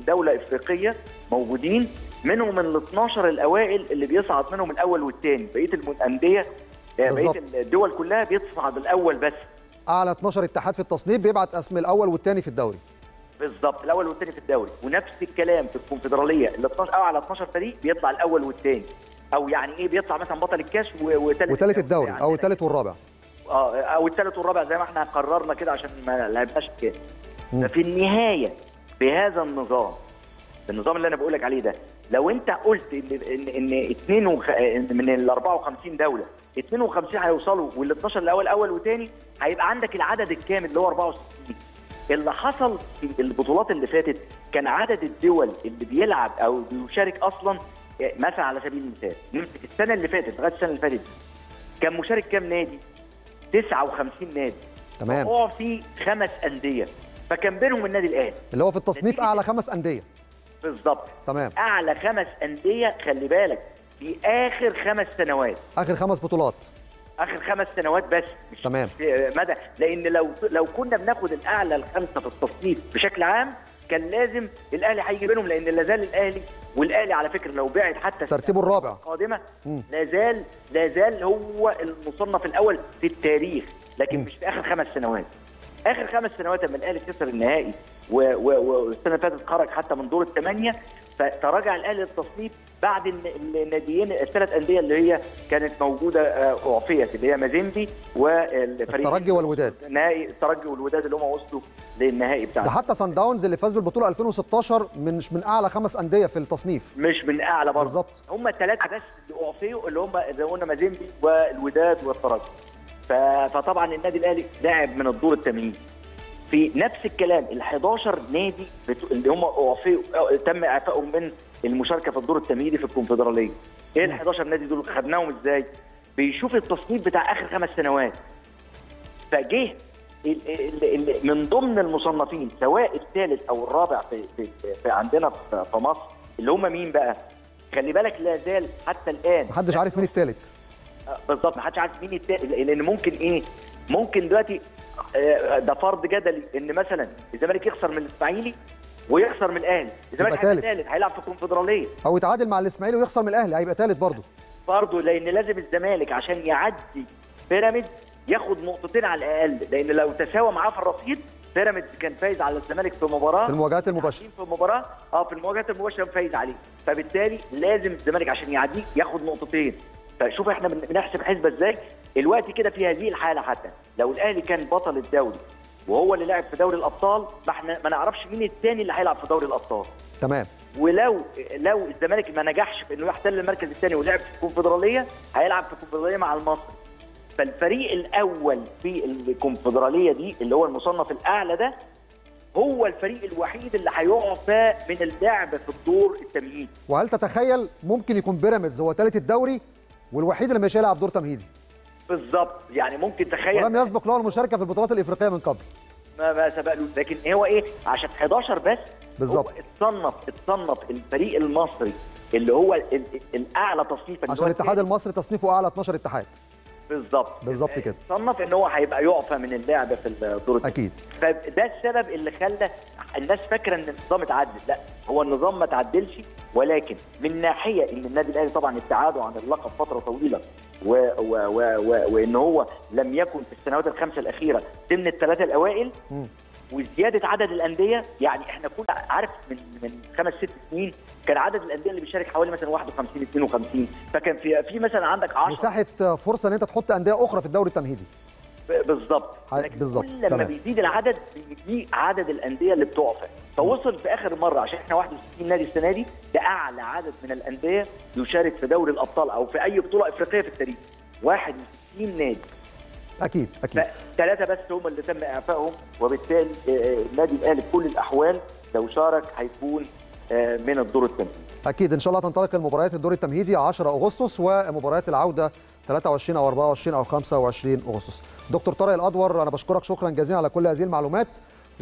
دولة إفريقية موجودين منهم ال 12 الأوائل اللي بيصعد منهم الأول والثاني بقية الأندية آه،. بقية الدول كلها بيصعد الأول بس. أعلى 12 اتحاد في التصنيف بيبعت أسم الأول والثاني في الدوري. بالظبط الأول والثاني في الدوري. ونفس الكلام في الكونفدرالية ال 12 أو على 12 فريق بيطلع الأول والثاني أو يعني إيه بيطلع مثلا بطل الكاس وثالث وثالث الدوري أو الثالث والرابع. آه أو الثالث والرابع زي ما إحنا قررنا كده عشان ما لعبناش كده. ففي النهاية بهذا النظام النظام اللي أنا بقول لك عليه ده لو أنت قلت ان ان إن اثنين وخ... إن من ال 54 دولة 52 هيوصلوا وال 12 الأول أول وثاني هيبقى عندك العدد الكامل اللي هو 64 اللي حصل في البطولات اللي فاتت كان عدد الدول اللي بيلعب أو بيشارك أصلا مثلا على سبيل المثال السنة اللي فاتت لغاية السنة اللي فاتت كان مشارك كام نادي؟ 59 نادي. تمام. وقع في خمس أندية. فكان بينهم النادي الاهلي اللي هو في التصنيف أعلى خمس أندية. بالظبط. تمام. أعلى خمس أندية خلي بالك في آخر خمس سنوات. آخر خمس بطولات. آخر خمس سنوات بس مش تمام. مش مدى لأن لو لو كنا بناخد الأعلى الخمسة في التصنيف بشكل عام كان لازم الأهلي هيجي بينهم لأن لا زال الأهلي والأهلي على فكرة لو بعد حتى ترتيبه الرابع القادمة مم. لا زال لا زال هو المصنف الأول في التاريخ لكن مم. مش في آخر خمس سنوات آخر خمس سنوات لما الأهلي خسر النهائي والسنة اللي فاتت خرج حتى من دور الثمانية. فتراجع الأهلي للتصنيف بعد الن- الناديين الثلاث أندية اللي هي كانت موجودة آه، اعفيت اللي هي مازيمبي والفريق الترجي والوداد. نهائي الترجي والوداد اللي هم وصلوا للنهائي ده بتاعهم حتى سان داونز اللي فاز بالبطولة 2016 من مش من أعلى خمس أندية في التصنيف. مش من أعلى برضه. بالظبط. هم الثلاثة بس اللي اعفيوا اللي هم زي ما قلنا مازيمبي والوداد والترجي. فطبعا النادي الأهلي لعب من الدور التمهيدي في نفس الكلام ال 11 نادي. اللي هم أو تم إعفائهم من المشاركة في الدور التمهيدي في الكونفدرالية إيه ال 11 نادي دول خدناهم إزاي بيشوف التصنيف بتاع آخر خمس سنوات فجه من ضمن المصنفين سواء الثالث أو الرابع في, في, في عندنا في مصر اللي هم مين بقى؟ خلي بالك لا زال حتى الآن محدش عارف مين الثالث آه، بالظبط محدش عارف مين الثالث لأن ممكن إيه؟ ممكن دلوقتي ده فرض جدلي إن مثلا الزمالك يخسر من الإسماعيلي ويخسر من الأهلي. الزمالك يبقى هيبقى هيلعب في الكونفدرالية. أو يتعادل مع الإسماعيلي ويخسر من الأهلي هيبقى ثالث برضه. برضه لأن لازم الزمالك عشان يعدي بيراميدز ياخد نقطتين على الأقل. لأن لو تساوى معاه في الرصيد بيراميدز كان فايز على الزمالك في مباراة. في المواجهات المباشرة. في مباراة. آه في المواجهات المباشرة فايز عليه. فبالتالي لازم الزمالك عشان يعديه ياخد نقطتين. فشوف إحنا بن- بنحسب حسبة إزاي؟ الوقت كده في هذه الحالة حتى. لو الأهلي كان بطل الدوري وهو اللي لعب في دوري الأبطال ما إحنا ما نعرفش مين الثاني اللي هيلعب في دوري الأبطال. تمام. ولو لو الزمالك ما نجحش في إنه يحتل المركز الثاني ولعب في الكونفدرالية هيلعب في الكونفدرالية مع المصري. فالفريق الأول في الكونفدرالية دي اللي هو المصنف الأعلى ده هو الفريق الوحيد اللي هيعفى من اللعب في الدور التمهيدي. وهل تتخيل ممكن يكون بيراميدز هو ثالث الدوري والوحيد اللي مش هيلعب دور تمهيدي؟ بالظبط يعني ممكن تخيل ولم يسبق له المشاركة في البطولات الإفريقية من قبل. ما ما سبق له. لكن هو إيه؟ عشان 11 بس بالظبط. اتصنف اتصنف الفريق المصري اللي هو ال- ال- الأعلى تصنيفا عشان الاتحاد. المصري تصنيفه أعلى 12 اتحاد. بالظبط بالظبط كده. صنف إن هو هيبقى يعفى من اللعب في الدور الثاني أكيد فده السبب اللي خلى الناس فاكرة إن النظام اتعدل لا هو النظام ما اتعدلش ولكن من ناحية إن النادي الأهلي طبعا ابتعاده عن اللقب فترة طويلة و و و و وإن هو لم يكن في السنوات الخمسة الأخيرة ضمن الثلاثة الأوائل مم. وزيادة عدد الأندية يعني إحنا كل عارف من من خمس ست سنين كان عدد الأندية اللي بيشارك حوالي مثلا 51 52 فكان في في مثلا عندك 10 مساحة فرصة إن أنت تحط أندية أخرى في الدوري التمهيدي. بالظبط. بالظبط، كل لما تمام. بيزيد العدد بيزيد عدد الأندية اللي بتقف. فوصل في آخر مرة عشان إحنا 61 نادي السنة دي ده أعلى عدد من الأندية يشارك في دوري الأبطال أو في أي بطولة إفريقية في التاريخ. 61 نادي. أكيد أكيد. ثلاثة بس هم اللي تم إعفائهم وبالتالي آه، النادي الأهلي في كل الأحوال لو شارك هيكون آه، من الدور الثاني أكيد. إن شاء الله تنطلق المباريات الدور التمهيدي 10 أغسطس ومباريات العودة 23 أو 24 أو 25 أغسطس. دكتور طارق الادور أنا بشكرك شكرا جزيلا على كل هذه المعلومات.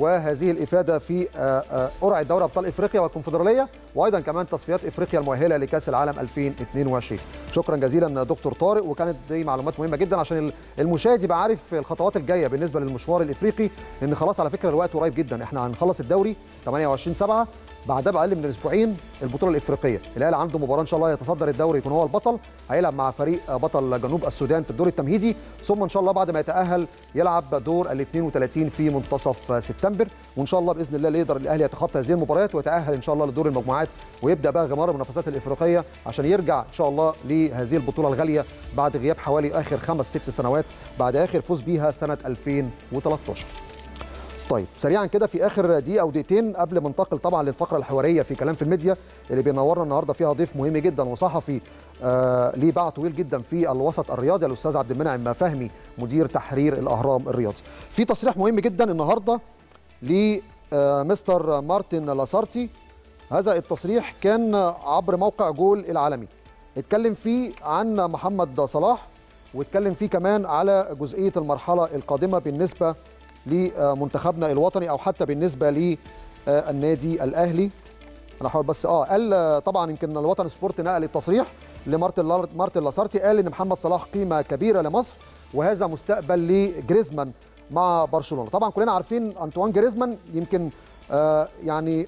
وهذه الإفادة في آه، آه، قرعة دوري أبطال إفريقيا والكونفدرالية وأيضا كمان تصفيات إفريقيا المؤهلة لكأس العالم 2022 شكرا جزيلا دكتور طارق وكانت دي معلومات مهمة جدا عشان المشاهد يبقى عارف الخطوات الجاية بالنسبة للمشوار الإفريقي لأن خلاص على فكرة الوقت قريب جدا. إحنا هنخلص الدوري 28 7 بعدها باقل من أسبوعين البطولة الإفريقية. الاهلي عنده مباراة إن شاء الله يتصدر الدوري يكون هو البطل. هيلعب مع فريق بطل جنوب السودان في الدور التمهيدي. ثم إن شاء الله بعد ما يتأهل يلعب دور ال 32 في منتصف سبتمبر. وإن شاء الله بإذن الله يقدر الأهلي يتخطى هذه المباريات ويتأهل إن شاء الله لدور المجموعات ويبدأ بقى غمار المنافسات الإفريقية عشان يرجع إن شاء الله لهذه البطولة الغالية بعد غياب حوالي آخر خمس ست سنوات بعد آخر فوز بيها سنة 2013 طيب سريعا كده في آخر دقيقة أو دقيقتين قبل ما ننتقل طبعا للفقرة الحوارية في كلام في الميديا اللي بينورنا النهارده فيها ضيف مهم جدا وصحفي آه ليه باع طويل جدا في الوسط الرياضي الأستاذ عبد المنعم فهمي مدير تحرير الأهرام الرياضي. في تصريح مهم جدا النهارده لمستر مارتن لاسارتي هذا التصريح كان عبر موقع جول العالمي. اتكلم فيه عن محمد صلاح واتكلم فيه كمان على جزئية المرحلة القادمة بالنسبة لمنتخبنا الوطني أو حتى بالنسبة للنادي الأهلي. أنا هحاول بس آه قال طبعا يمكن الوطن سبورت نقل التصريح لمارتن مارتن لاسارتي قال إن محمد صلاح قيمة كبيرة لمصر وهذا مستقبل لجريزمان مع برشلونة. طبعا كلنا عارفين انطوان جريزمان يمكن آه يعني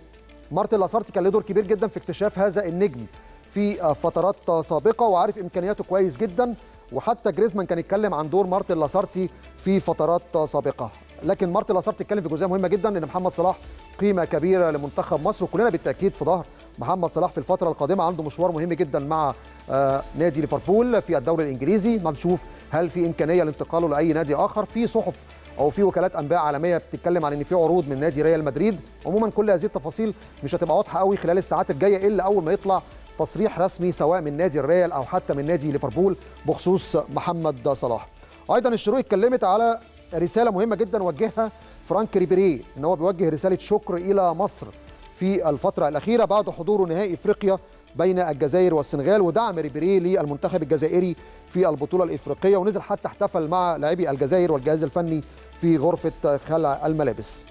مارتن لاسارتي كان له دور كبير جدا في اكتشاف هذا النجم في فترات سابقة وعارف إمكانياته كويس جدا. وحتى جريزمان كان يتكلم عن دور مارتن لاسارتي في فترات سابقة. لكن مارتن لاسارتي اتكلم في جزئية مهمة جدا إن محمد صلاح قيمة كبيرة لمنتخب مصر وكلنا بالتأكيد في ظهر محمد صلاح في الفترة القادمة عنده مشوار مهم جدا مع آه نادي ليفربول في الدوري الإنجليزي. نشوف هل في إمكانية لانتقاله لأي نادي آخر. في صحف أو في وكالات أنباء عالمية بتتكلم عن إن في عروض من نادي ريال مدريد. عموما كل هذه التفاصيل مش هتبقى واضحة قوي خلال الساعات الجاية إلا أول ما يطلع تصريح رسمي سواء من نادي الريال أو حتى من نادي ليفربول بخصوص محمد صلاح. أيضا الشروق اتكلمت على رسالة مهمة جدا وجهها فرانك ريبيري إن هو بيوجه رسالة شكر إلى مصر في الفترة الأخيرة بعد حضوره نهائي إفريقيا بين الجزائر والسنغال ودعم ريبيري للمنتخب الجزائري في البطولة الإفريقية ونزل حتى احتفل مع لاعبي الجزائر والجهاز الفني في غرفة خلع الملابس.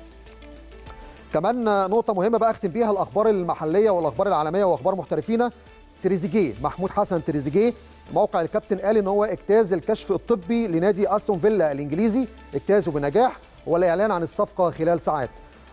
كمان نقطة مهمة بقى أختم بيها الأخبار المحلية والأخبار العالمية وأخبار محترفينا تريزيجيه محمود حسن تريزيجيه. موقع الكابتن قال إن هو اجتاز الكشف الطبي لنادي أستون فيلا الإنجليزي اجتازه بنجاح والاعلان عن الصفقة خلال ساعات.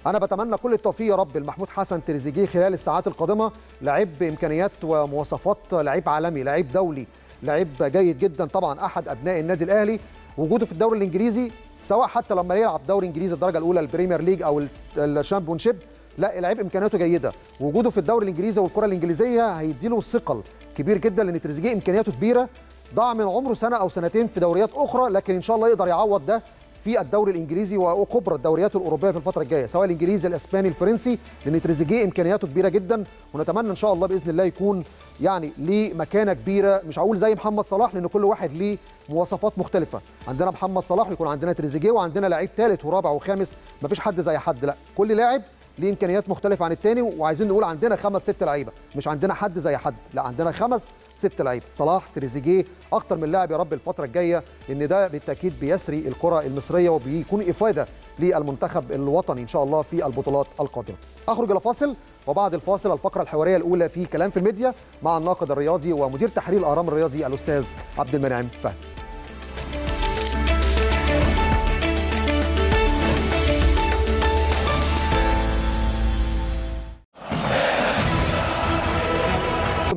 أنا بتمنى كل التوفيق يا رب لمحمود حسن تريزيجيه خلال الساعات القادمة. لعيب بإمكانيات ومواصفات لعيب عالمي لعيب دولي لعيب جيد جدا طبعا أحد أبناء النادي الأهلي. وجوده في الدوري الإنجليزي سواء حتى لما يلعب دوري إنجليزي الدرجة الأولى ال Premier League أو ال Championship لا اللعيب إمكانياته جيدة. وجوده في الدوري الإنجليزي والكرة الإنجليزية هيديله ثقل كبير جدا لأن تريزيجيه إمكانياته كبيرة. ضاع من عمره سنة أو سنتين في دوريات أخرى لكن إن شاء الله يقدر يعوض ده في الدوري الإنجليزي وكبرى الدوريات الأوروبية في الفترة الجاية سواء الإنجليزي الإسباني الفرنسي لأن تريزيجيه إمكانياته كبيرة جدا. ونتمنى إن شاء الله بإذن الله يكون يعني ليه مكانة كبيرة. مش هقول زي محمد صلاح لأن كل واحد ليه مواصفات مختلفة. عندنا محمد صلاح ويكون عندنا تريزيجيه وعندنا لعيب ثالث ورابع وخامس. مفيش حد زي حد لا. كل لاعب ليه امكانيات مختلفة عن الثاني وعايزين نقول عندنا خمس ست لعيبة. مش عندنا حد زي حد لا عندنا خمس ست لعيبة. صلاح تريزيجيه أكتر من لاعب يا رب الفترة الجاية لأن ده بالتأكيد بيسري الكرة المصرية وبيكون إفادة للمنتخب الوطني إن شاء الله في البطولات القادمة. أخرج إلى فاصل وبعد الفاصل الفقرة الحوارية الأولى في كلام في الميديا مع الناقد الرياضي ومدير تحرير الأهرام الرياضي الأستاذ عبد المنعم فهمي.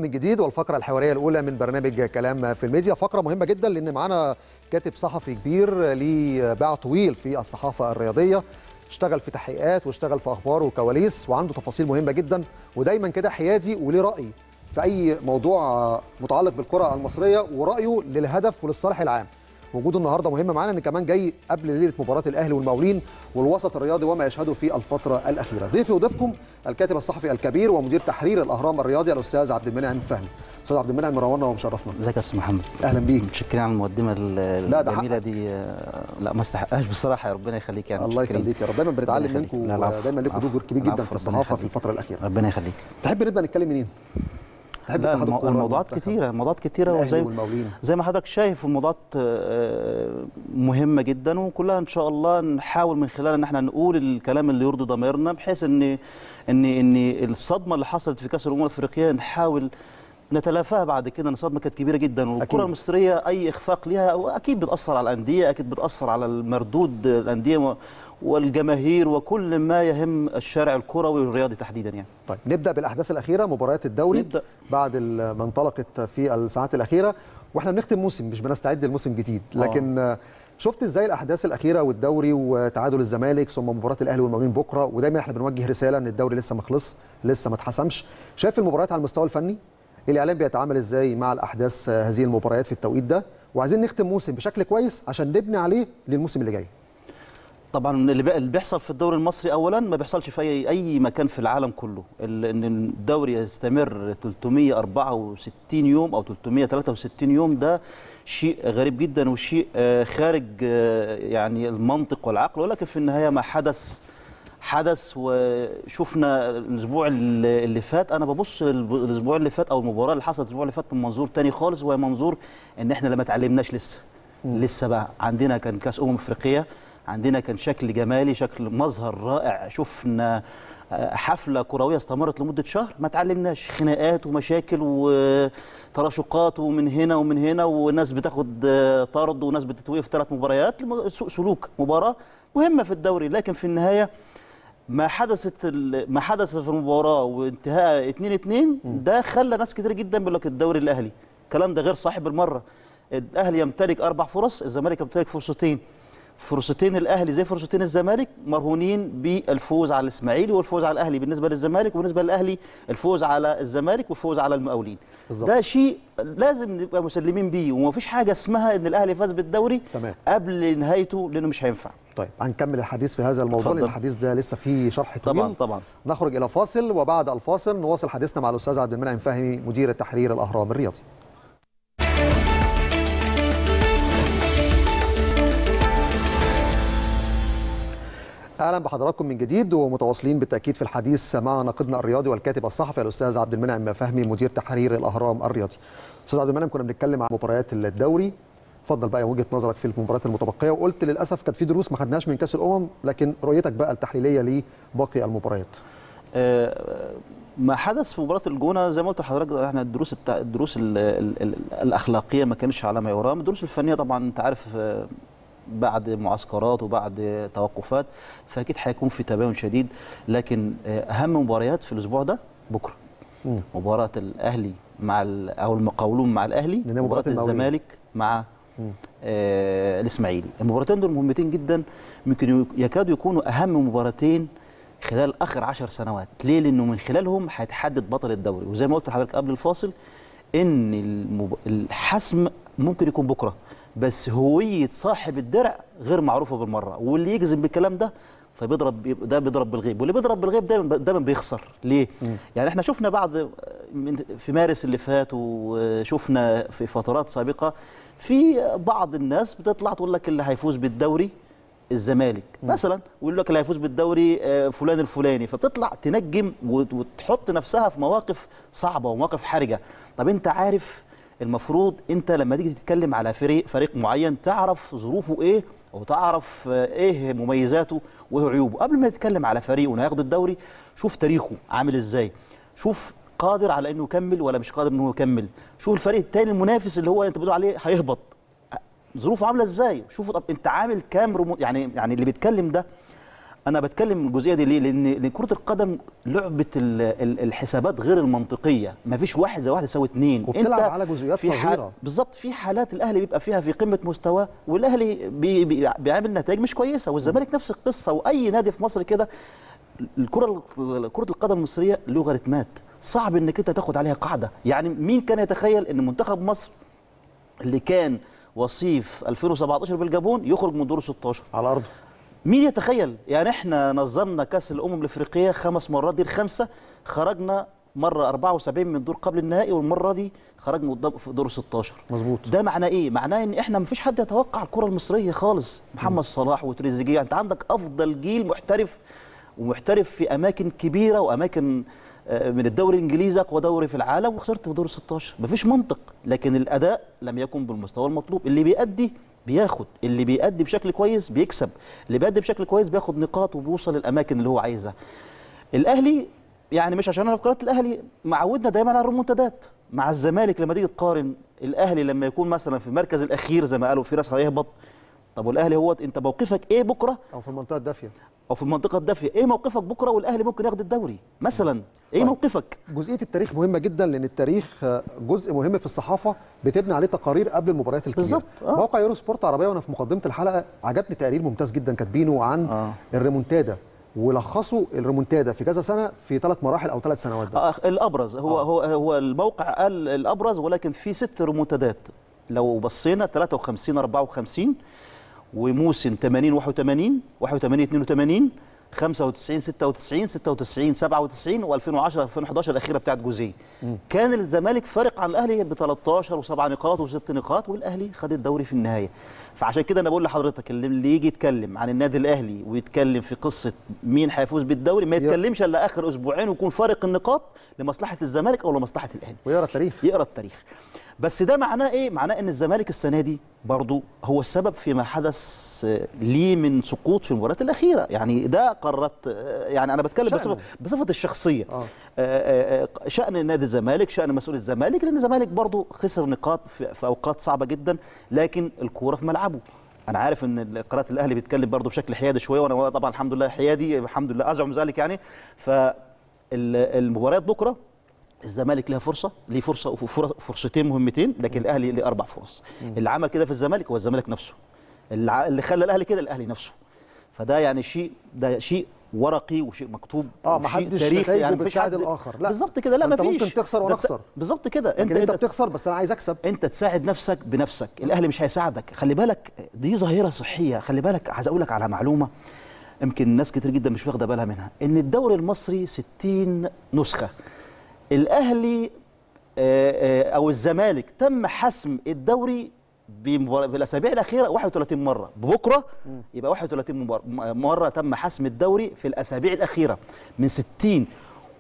من جديد والفقرة الحوارية الأولى من برنامج كلام في الميديا. فقرة مهمة جدا لأن معانا كاتب صحفي كبير ليه باع طويل في الصحافة الرياضية. اشتغل في تحقيقات واشتغل في أخبار وكواليس وعنده تفاصيل مهمة جدا. ودايما كده حيادي وليه رأي في أي موضوع متعلق بالكرة المصرية ورأيه للهدف وللصالح العام. وجوده النهارده مهم معانا إن كمان جاي قبل ليلة مباراة الأهلي والمقاولين والوسط الرياضي وما يشهده في الفترة الأخيرة ضيفي وضيفكم الكاتب الصحفي الكبير ومدير تحرير الأهرام الرياضي الأستاذ عبد المنعم فهمي أستاذ عبد المنعم منورنا ومشرفنا إزيك يا أستاذ محمد أهلا بيك متشكرين على المقدمة الجميلة. دي لا ما استحقهاش بصراحة يا ربنا يخليك يعني الله. يخليك يا رب دايما بنتعلم. منكم. ودايما لكم. دور كبير جدا في الصحافة في. الفترة الأخيرة ربنا يخليك تحب نبدأ نتكلم منين تحب اتحاد الموضوعات؟ كتيرة الموضوعات كتيرة وزي زي ما حضرتك شايف الموضوعات آه، مهمة جدا وكلها إن شاء الله نحاول من خلالها إن إحنا نقول الكلام اللي يرضي ضميرنا بحيث إن إن إن الصدمة اللي حصلت في كأس الأمم الأفريقية نحاول نتلافاها بعد كده ان الصدمه كانت كبيرة جدا. والكرة المصرية أي إخفاق ليها أكيد بتأثر على الأندية أكيد بتأثر على المردود الأندية والجماهير وكل ما يهم الشارع الكروي والرياضي تحديدا يعني طيب نبدأ بالأحداث الأخيرة مباريات الدوري نبدأ. بعد ما انطلقت في الساعات الأخيرة وإحنا بنختم موسم مش بنستعد لموسم جديد لكن آه. شفت إزاي الأحداث الأخيرة والدوري وتعادل الزمالك ثم مباراة الأهلي والمقاولين بكرة ودايما إحنا بنوجه رسالة إن الدوري لسه ما خلص لسه ما اتحسمش شايف المباريات على المستوى الفني الإعلام بيتعامل إزاي مع الأحداث هذه المباريات في التوقيت ده؟ وعايزين نختم موسم بشكل كويس عشان نبني عليه للموسم اللي جاي. طبعا اللي بي- اللي بيحصل في الدوري المصري اولا ما بيحصلش في أي مكان في العالم كله. إن الدوري يستمر 364 يوم أو 363 يوم ده شيء غريب جدا وشيء آه، خارج آه، يعني المنطق والعقل. ولكن في النهاية ما حدث حدث وشفنا الأسبوع اللي فات. أنا ببص الأسبوع اللي فات أو المباراة اللي حصلت الأسبوع اللي فات من منظور تاني خالص وهي منظور إن إحنا لما اتعلمناش لسه. لسه بقى. عندنا كان كأس أمم أفريقية عندنا كان شكل جمالي شكل مظهر رائع. شفنا آه، حفلة كروية استمرت لمدة شهر ما اتعلمناش خناقات ومشاكل وتراشقات ومن هنا ومن هنا وناس بتاخد آه، طرد وناس بتتوقف ثلاث مباريات. سوء سلوك مباراة مهمة في الدوري. لكن في النهاية ما حدثت ما حدث في المباراة وانتهاء 2 2 ده خلى ناس كتير جدا بيقول لك الدوري الأهلي. الكلام ده غير صحيح بالمرة. الأهلي يمتلك أربع فرص الزمالك يمتلك فرصتين. فرصتين الأهلي زي فرصتين الزمالك مرهونين بالفوز على الإسماعيلي والفوز على الأهلي بالنسبة للزمالك وبالنسبة للأهلي الفوز على الزمالك والفوز على المقاولين. بالظبط. ده شيء لازم نبقى مسلمين بيه ومفيش حاجة اسمها إن الأهلي فاز بالدوري تمام. قبل نهايته لأنه مش هينفع. طيب هنكمل الحديث في هذا الموضوع لأن. الحديث ده لسه فيه شرح طويل طبعا طبعا نخرج إلى فاصل وبعد الفاصل نواصل حديثنا مع الأستاذ عبد المنعم فهمي مدير التحرير الأهرام الرياضي أهلا بحضراتكم من جديد ومتواصلين بالتأكيد في الحديث مع ناقدنا الرياضي والكاتب الصحفي الأستاذ عبد المنعم فهمي مدير تحرير الأهرام الرياضي. أستاذ عبد المنعم كنا بنتكلم عن مباريات الدوري اتفضل بقى وجهة نظرك في المباريات المتبقية وقلت للأسف كانت في دروس ما خدناش من كأس الأمم لكن رؤيتك بقى التحليلية لباقي المباريات. آه، ما حدث في مباراة الجونة زي ما قلت لحضرتك إحنا الدروس الت... الدروس ال... ال... ال... الأخلاقية ما كانتش على ما يرام الدروس الفنية طبعا أنت عارف آه، بعد معسكرات وبعد توقفات فأكيد هيكون في تباين شديد لكن آه، أهم مباريات في الأسبوع ده بكرة مم. مباراة الأهلي مع. أو المقاولون مع الأهلي المقاولين. الزمالك مع. آه الإسماعيلي. المباراتين دول مهمتين جدا. ممكن يك- يكادوا يكونوا أهم مباراتين خلال آخر عشر سنوات. ليه؟ لأنه من خلالهم هيتحدد بطل الدوري. وزي ما قلت لحضرتك قبل الفاصل إن المب... الحسم ممكن يكون بكرة. بس هوية صاحب الدرع غير معروفة بالمرة. واللي يجزم بالكلام ده فبيضرب ده بيضرب بالغيب. واللي بيضرب بالغيب دايما دايما بيخسر. ليه؟ يعني إحنا شفنا بعد من في مارس اللي فات وشفنا في فترات سابقة في بعض الناس بتطلع تقول لك اللي هيفوز بالدوري الزمالك. مثلا ويقول لك اللي هيفوز بالدوري آه، فلان الفلاني. فبتطلع تنجم وت- وتحط نفسها في مواقف صعبة ومواقف حرجة. طب أنت عارف المفروض أنت لما تيجي تتكلم على فريق فريق معين تعرف ظروفه إيه وتعرف آه، إيه مميزاته وايه عيوبه قبل ما تتكلم على فريق وإنه هياخد الدوري شوف تاريخه عامل إزاي. شوف قادر على إنه يكمل ولا مش قادر إنه يكمل. شوف الفريق الثاني المنافس اللي هو أنت بتقول عليه هيهبط. ظروفه عاملة إزاي؟ شوفوا طب أنت عامل كام رمو يعني يعني اللي بيتكلم ده أنا بتكلم الجزئيه دي ليه؟ لأن كرة القدم لعبة ال- ال- الحسابات غير المنطقية. ما فيش واحد زي واحد يساوي اتنين. وبتلعب على جزئيات في صغيرة. بالظبط. في حالات الأهلي بيبقى فيها في قمة مستواه والأهلي بي بي بيعمل نتائج مش كويسة. والزمالك نفس القصة. وأي نادي في مصر كده الكرة كرة القدم المصرية لوغاريتمات. صعب إنك أنت تاخد عليها قاعدة. يعني مين كان يتخيل إن منتخب مصر اللي كان وصيف 2017 بالجابون يخرج من دور 16 على أرضه. مين يتخيل؟ يعني إحنا نظمنا كأس الأمم الإفريقية خمس مرات دي الخمسة. خرجنا مرة 74 من دور قبل النهائي والمرة دي خرجنا قدام في دور 16 مظبوط. ده معناه إيه؟ معناه إن إحنا مفيش حد يتوقع الكرة المصرية خالص. محمد صلاح وتريزيجيه. أنت عندك أفضل جيل محترف ومحترف في أماكن كبيرة وأماكن من الدوري الإنجليزي أقوى دوري في العالم وخسرت في دور 16 مفيش منطق. لكن الأداء لم يكن بالمستوى المطلوب. اللي بيأدي بياخد. اللي بيأدي بشكل كويس بيكسب. اللي بيأدي بشكل كويس بياخد نقاط وبيوصل للأماكن اللي هو عايزها. الأهلي يعني مش عشان أنا في قناة الأهلي معودنا دايما على الريمونتادات مع الزمالك لما تيجي تقارن الأهلي لما يكون مثلا في المركز الأخير زي ما قالوا في ناس هيهبط طب والأهلي هو أنت موقفك إيه بكرة؟ أو في المنطقة الدافية. أو في المنطقة الدافية. إيه موقفك بكرة والأهلي ممكن ياخد الدوري؟ مثلا إيه طيب. موقفك؟ جزئية التاريخ مهمة جدا لأن التاريخ جزء مهم في الصحافة بتبني عليه تقارير قبل المباريات الكبيرة. بالظبط، آه. موقع يورو سبورت عربية وأنا في مقدمة الحلقة عجبني تقرير ممتاز جدا كاتبينه عن آه. الريمونتادا. ولخصوا الريمونتادا في كذا سنة في ثلاث مراحل أو ثلاث سنوات بس. آه الأبرز. هو آه. هو هو الموقع قال الأبرز ولكن في ست ريمونتادات. لو بصينا 53 54 وموسم 80 81 81 82 95 96 96 97 و2010 2011 الأخيرة بتاعت جوزيه. كان الزمالك فارق عن الأهلي ب 13 و7 نقاط وست نقاط والأهلي خد الدوري في النهاية. فعشان كده أنا بقول لحضرتك اللي يجي يتكلم عن النادي الأهلي ويتكلم في قصة مين هيفوز بالدوري ما يتكلمش إلا آخر أسبوعين ويكون فارق النقاط لمصلحة الزمالك أو لمصلحة الأهلي. ويقرأ التاريخ. يقرأ التاريخ. بس ده معناه إيه؟ معناه إن الزمالك السنة دي برضو هو السبب فيما حدث آه، ليه من سقوط في المباريات الأخيرة. يعني ده قررت آه، يعني أنا بتكلم. بصفه بصفة الشخصية. آه. آه، آه، آه، شأن نادي الزمالك شأن مسؤول الزمالك لأن الزمالك برضو خسر نقاط في, في أوقات صعبة جدا لكن الكورة في ملعبه. أنا عارف إن قناة الأهلي بيتكلم برضو بشكل حيادي شوية وأنا طبعا الحمد لله حيادي الحمد لله أزعم ذلك يعني. فالمباريات بكرة الزمالك لها فرصة ليه فرصة وفر- فرصتين مهمتين لكن الأهلي ليه أربع فرص. اللي عمل كده في الزمالك هو الزمالك نفسه. اللي خلى الأهلي كده الأهلي نفسه. فده يعني شيء ده شيء ورقي وشيء مكتوب آه وشيء محدش تاريخي يعني مفيش حد الآخر. لا. بالظبط كده لا أنت مفيش. ممكن تخسر تس- أخسر. بالظبط كده. انت تس- بتخسر بس أنا عايز أكسب. أنت تساعد نفسك بنفسك. الأهلي مش هيساعدك. خلي بالك دي ظاهرة صحية. خلي بالك عايز أقول لك على معلومة يمكن ناس كتير جدا مش واخدة بالها منها. إن الدوري المصري 60 نسخة. الأهلي آه، آه، أو الزمالك تم حسم الدوري بالاسابيع الأخيرة 31 مرة. بكره يبقى 31 مبار- م- مرة تم حسم الدوري في الأسابيع الأخيرة. من 60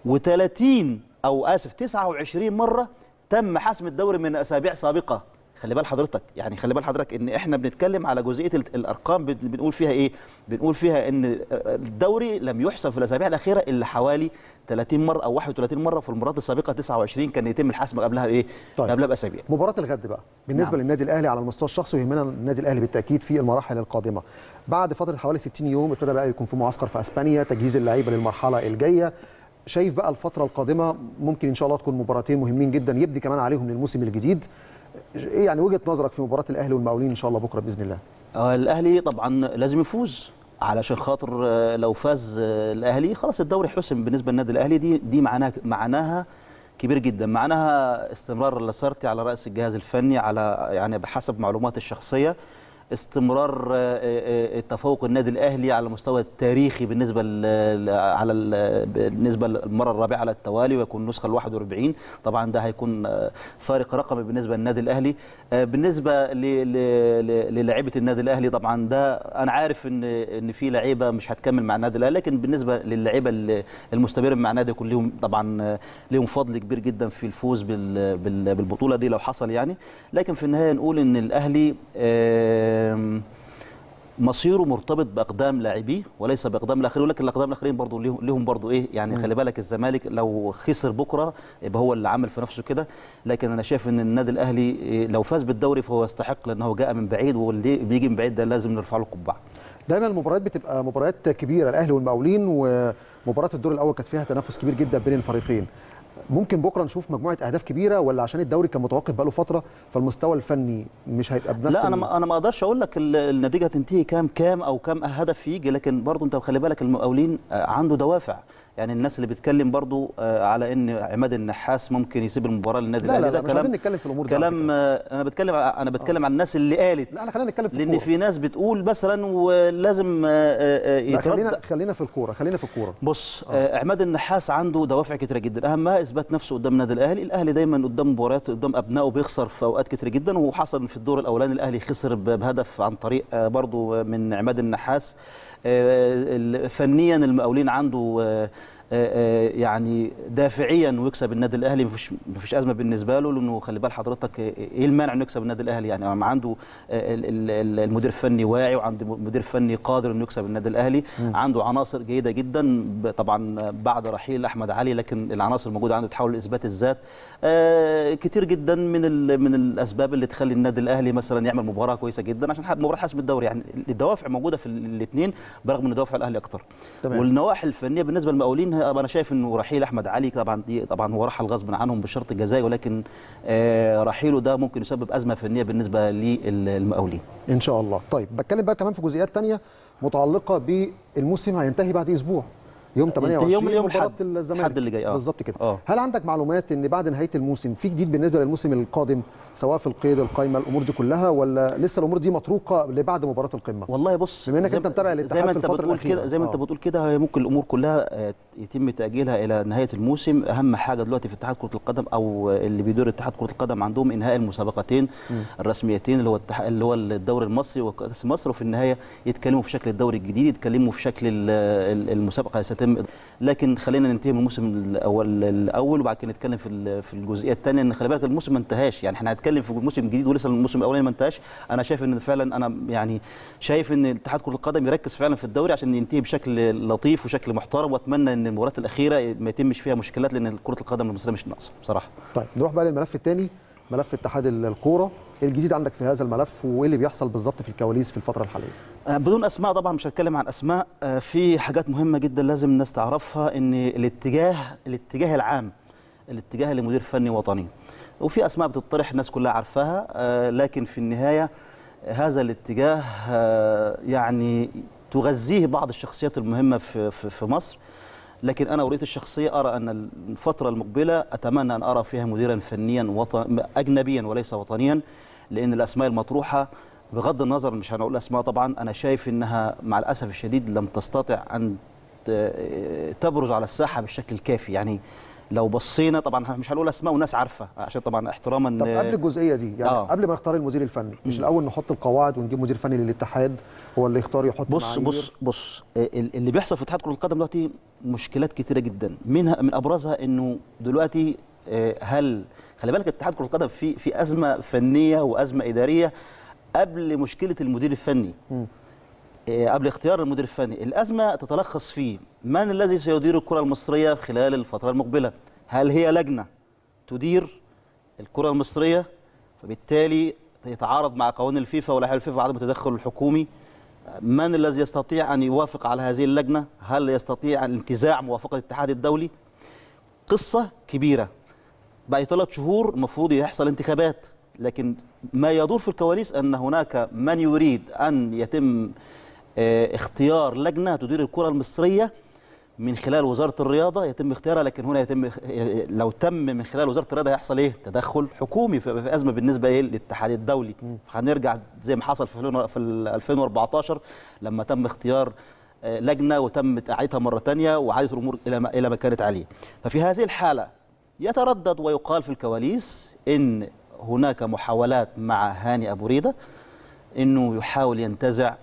و30 أو آسف 29 مرة تم حسم الدوري من أسابيع سابقة. خلي بال حضرتك يعني خلي بال حضرتك إن إحنا بنتكلم على جزئية ال- الأرقام بن- بنقول فيها إيه؟ بنقول فيها إن الدوري لم يحسم في الأسابيع الأخيرة إلا حوالي 30 مرة أو 31 مرة في المرات السابقة 29 كان يتم الحسم قبلها بايه طيب. قبلها بأسابيع. مباراة الغد بقى. بالنسبة نعم. للنادي الأهلي على المستوى الشخصي ويهمنا النادي الأهلي بالتأكيد في المراحل القادمة. بعد فترة حوالي 60 يوم ابتدى بقى يكون في معسكر في أسبانيا تجهيز اللعيبة للمرحلة الجاية. شايف بقى الفترة القادمة ممكن إن شاء الله تكون مباراتين مهمين جدا يبدي كمان عليهم للموسم الجديد. إيه يعني وجهة نظرك في مباراة الأهلي والمقاولين إن شاء الله بكرة بإذن الله؟ آه، الأهلي طبعا لازم يفوز علشان خاطر آه، لو فاز آه، الأهلي خلاص الدوري حسم بالنسبة للنادي الأهلي. دي دي معناها معناها كبير جدا. معناها استمرار لاسارتي على رأس الجهاز الفني على يعني بحسب معلوماتي الشخصية. استمرار آه، آه، آه، تفوق النادي الأهلي على المستوى التاريخي بالنسبة على بالنسبة للمرة الرابعة على التوالي ويكون النسخه ال 41 طبعا ده هيكون آه، فارق رقمي بالنسبة للنادي الأهلي. آه، بالنسبة للاعيبة النادي الأهلي طبعا ده أنا عارف إن إن في لعيبة مش هتكمل مع النادي الأهلي لكن بالنسبة للعيبة ال- المستمره مع النادي يكون لهم طبعا آه، لهم فضل كبير جدا في الفوز بال- بال- بالبطولة دي لو حصل يعني. لكن في النهاية نقول إن الأهلي آم، مصيره مرتبط بأقدام لاعبيه وليس بأقدام الآخرين ولكن الأقدام الآخرين برضه ليهم ليهم برضه إيه يعني خلي بالك الزمالك لو خسر بكرة يبقى هو اللي عمل في نفسه كده. لكن أنا شايف إن النادي الأهلي إيه، لو فاز بالدوري فهو يستحق لأنه جاء من بعيد واللي بيجي من بعيد ده لازم نرفع له قبعه دايما المباريات بتبقى مباريات كبيرة الأهلي والمقاولين ومباراة الدور الأول كانت فيها تنافس كبير جدا بين الفريقين. ممكن بكرة نشوف مجموعة أهداف كبيرة ولا عشان الدوري كان متوقف بقاله فترة فالمستوى الفني مش هيبقى بنفس لا أنا أنا ما أقدرش أقول لك ال- النتيجة هتنتهي كام كام أو كام هدف يجي لكن برضه أنت خلي بالك المقاولين آه، عنده دوافع. يعني الناس اللي بتتكلم برضه آه، على إن عماد النحاس ممكن يسيب المباراة للنادي لا لا, الاهلي لا ده مش كلام نتكلم في الأمور دي كلام. آه، أنا بتكلم أنا بتكلم عن الناس اللي قالت. لا انا خلينا نتكلم في لأن في ناس بتقول مثلا ولازم آه، آه، آه، لا خلينا يترد. خلينا في الكورة خلينا في الكورة. بص آه. عماد النحاس عنده دوافع كتيرة جدا. اهمها إثبات نفسه قدام النادي الأهلي. الأهلي دايما قدام مباريات قدام أبنائه بيخسر في أوقات كتيرة جدا. وحصل في الدور الأولاني الأهلي خسر بهدف عن طريق آه، برضو من عماد النحاس. آه، ال- فنيا المقاولين عنده آه، آه، آه، يعني دافعيا ويكسب النادي الأهلي. مفيش مفيش أزمة بالنسبة له لأنه خلي بال حضرتك آه، إيه المانع إنه يكسب النادي الأهلي؟ يعني عنده آه، ال- ال- ال- المدير الفني واعي وعنده مدير فني قادر إنه يكسب النادي الأهلي. عنده عناصر جيدة جدا طبعا بعد رحيل أحمد علي لكن العناصر الموجودة عنده تحاول لإثبات الذات. آه، كتير جدا من من الأسباب اللي تخلي النادي الأهلي مثلا يعمل مباراة كويسة جدا عشان مباراة حسم الدوري. يعني الدوافع موجودة في الاثنين برغم ان دوافع الأهلي أكتر. والنواحي الفنية بالنسبة للمقاولين هي- أنا شايف إنه رحيل أحمد علي طبعا دي طبعا هو رحل غصب عنهم بالشرط الجزائي ولكن آه، رحيله ده ممكن يسبب أزمة فنية بالنسبة للمقاولين. إن شاء الله. طيب بتكلم بقى كمان في جزئيات تانية متعلقة بالموسم هينتهي بعد أسبوع. يوم 28 يوم- يوم مباراة الحد. الزمالك الحد اللي جاي، آه. بالظبط كده آه. هل عندك معلومات إن بعد نهاية الموسم في جديد بالنسبة للموسم القادم سواء في القيد القائمه الأمور دي كلها ولا لسه الأمور دي مطروقه لبعد مباراة القمة والله بص بما أنت ما- متابع زي الاتحاد ما في أنت بتقول الأخيرة. كده زي ما أنت آه. بتقول كده هي ممكن الأمور كلها آه، يتم تأجيلها إلى نهاية الموسم أهم حاجة دلوقتي في اتحاد كرة القدم أو اللي بيدور اتحاد كرة القدم عندهم إنهاء المسابقتين الرسميتين اللي هو التح... اللي هو الدوري المصري وكأس مصر وفي النهاية يتكلموا في شكل الدوري الجديد يتكلموا في شكل ال- ال- المسابقة ستتم لكن خلينا ننتهي من الموسم الأول الأول وبعد كده نتكلم في في الجزئية الثانية إن خلي بالك الموسم ما انتهاش. يعني إحنا هنتكلم في موسم جديد ولسه الموسم الأولاني ما انتهاش. أنا شايف إن فعلا أنا يعني شايف إن اتحاد كرة القدم يركز فعلا في الدوري عشان ينتهي بشكل لطيف وشكل محترم وأتمنى إن المباريات الأخيرة ما يتمش فيها مشكلات لأن كرة القدم المصريه مش ناقصه بصراحة. طيب نروح بقى للملف الثاني ملف اتحاد الكورة. إيه الجديد عندك في هذا الملف وإيه اللي بيحصل بالظبط في الكواليس في الفترة الحالية؟ آه، بدون أسماء طبعا مش هتكلم عن أسماء. آه، في حاجات مهمة جدا لازم الناس تعرفها إن الاتجاه الاتجاه العام الاتجاه لمدير فني وطني. وفي أسماء بتطرح الناس كلها عارفاها. آه، لكن في النهاية هذا الاتجاه يعني تغذيه بعض الشخصيات المهمة في في مصر. لكن أنا أريد الشخصية أرى أن الفترة المقبلة أتمنى أن أرى فيها مديرا فنيا وطن اجنبيا وليس وطنيا لأن الأسماء المطروحة بغض النظر مش هنقول أسماء طبعا أنا شايف إنها مع الأسف الشديد لم تستطع أن ت- تبرز على الساحة بالشكل الكافي يعني لو بصينا طبعا مش هنقول أسماء وناس عارفة عشان طبعا احتراما طب قبل الجزئية دي يعني آه. قبل ما نختار المدير الفني مش الأول نحط القواعد ونجيب مدير فني للاتحاد؟ هو اللي يختار يحط بص معايير؟ بص بص ال- اللي بيحصل في اتحاد كرة القدم دلوقتي مشكلات كثيرة جدا. منها من أبرزها إنه دلوقتي آه، هل خلي بالك اتحاد كرة القدم في في أزمة فنية وأزمة إدارية قبل مشكلة المدير الفني. آه، قبل اختيار المدير الفني الأزمة تتلخص في من الذي سيدير الكرة المصرية خلال الفترة المقبلة؟ هل هي لجنة تدير الكرة المصرية؟ فبالتالي يتعارض مع قوانين الفيفا ولائحة الفيفا وعدم التدخل الحكومي. من الذي يستطيع أن يوافق على هذه اللجنة؟ هل يستطيع انتزاع موافقة الاتحاد الدولي؟ قصة كبيرة. بعد ثلاث شهور المفروض يحصل انتخابات لكن ما يدور في الكواليس أن هناك من يريد أن يتم آه، اختيار لجنة تدير الكرة المصرية من خلال وزارة الرياضة. يتم اختيارها لكن هنا يتم لو تم من خلال وزارة الرياضة هيحصل إيه؟ تدخل حكومي في في أزمة بالنسبة إيه؟ للاتحاد الدولي. هنرجع زي ما حصل في في ال 2014 لما تم اختيار آه، لجنة وتم اعادتها مرة ثانية وعادت الأمور إلى ما إلى ما كانت عليه. ففي هذه الحالة يتردد ويقال في الكواليس إن هناك محاولات مع هاني أبو ريدة إنه يحاول ينتزع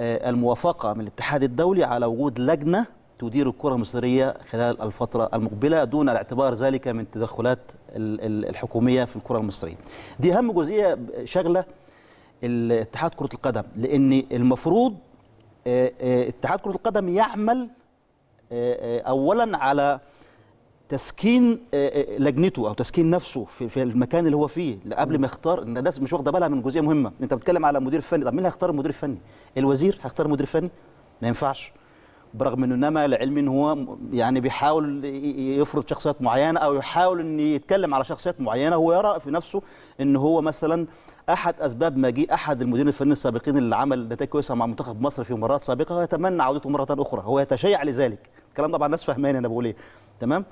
آه، الموافقة من الاتحاد الدولي على وجود لجنة تدير الكرة المصرية خلال الفترة المقبلة دون الاعتبار ذلك من التدخلات ال- ال- الحكومية في الكرة المصرية. دي أهم جزئية شغلة الاتحاد كرة القدم لأن المفروض آه، آه، اتحاد كرة القدم يعمل اولا على تسكين آه، آه، لجنته أو تسكين نفسه في, المكان اللي هو فيه قبل ما يختار إن الناس مش واخدة بالها من جزئية مهمة. أنت بتتكلم على مدير فني. طب مين هيختار المدير الفني؟ الوزير هيختار المدير الفني؟ ما ينفعش. برغم إنه إنما العلم إن هو يعني بيحاول يفرض شخصيات معينة أو يحاول إن يتكلم على شخصيات معينة هو يرى في نفسه إن هو مثلا أحد أسباب مجيء أحد المديرين الفنيين السابقين اللي عمل نتائج كويسة مع منتخب مصر في مرات سابقة ويتمنى عودته مرة أخرى. هو يتشيع لذلك. الكلام طبعا الناس فاهماني أنا بقول إيه. تمام؟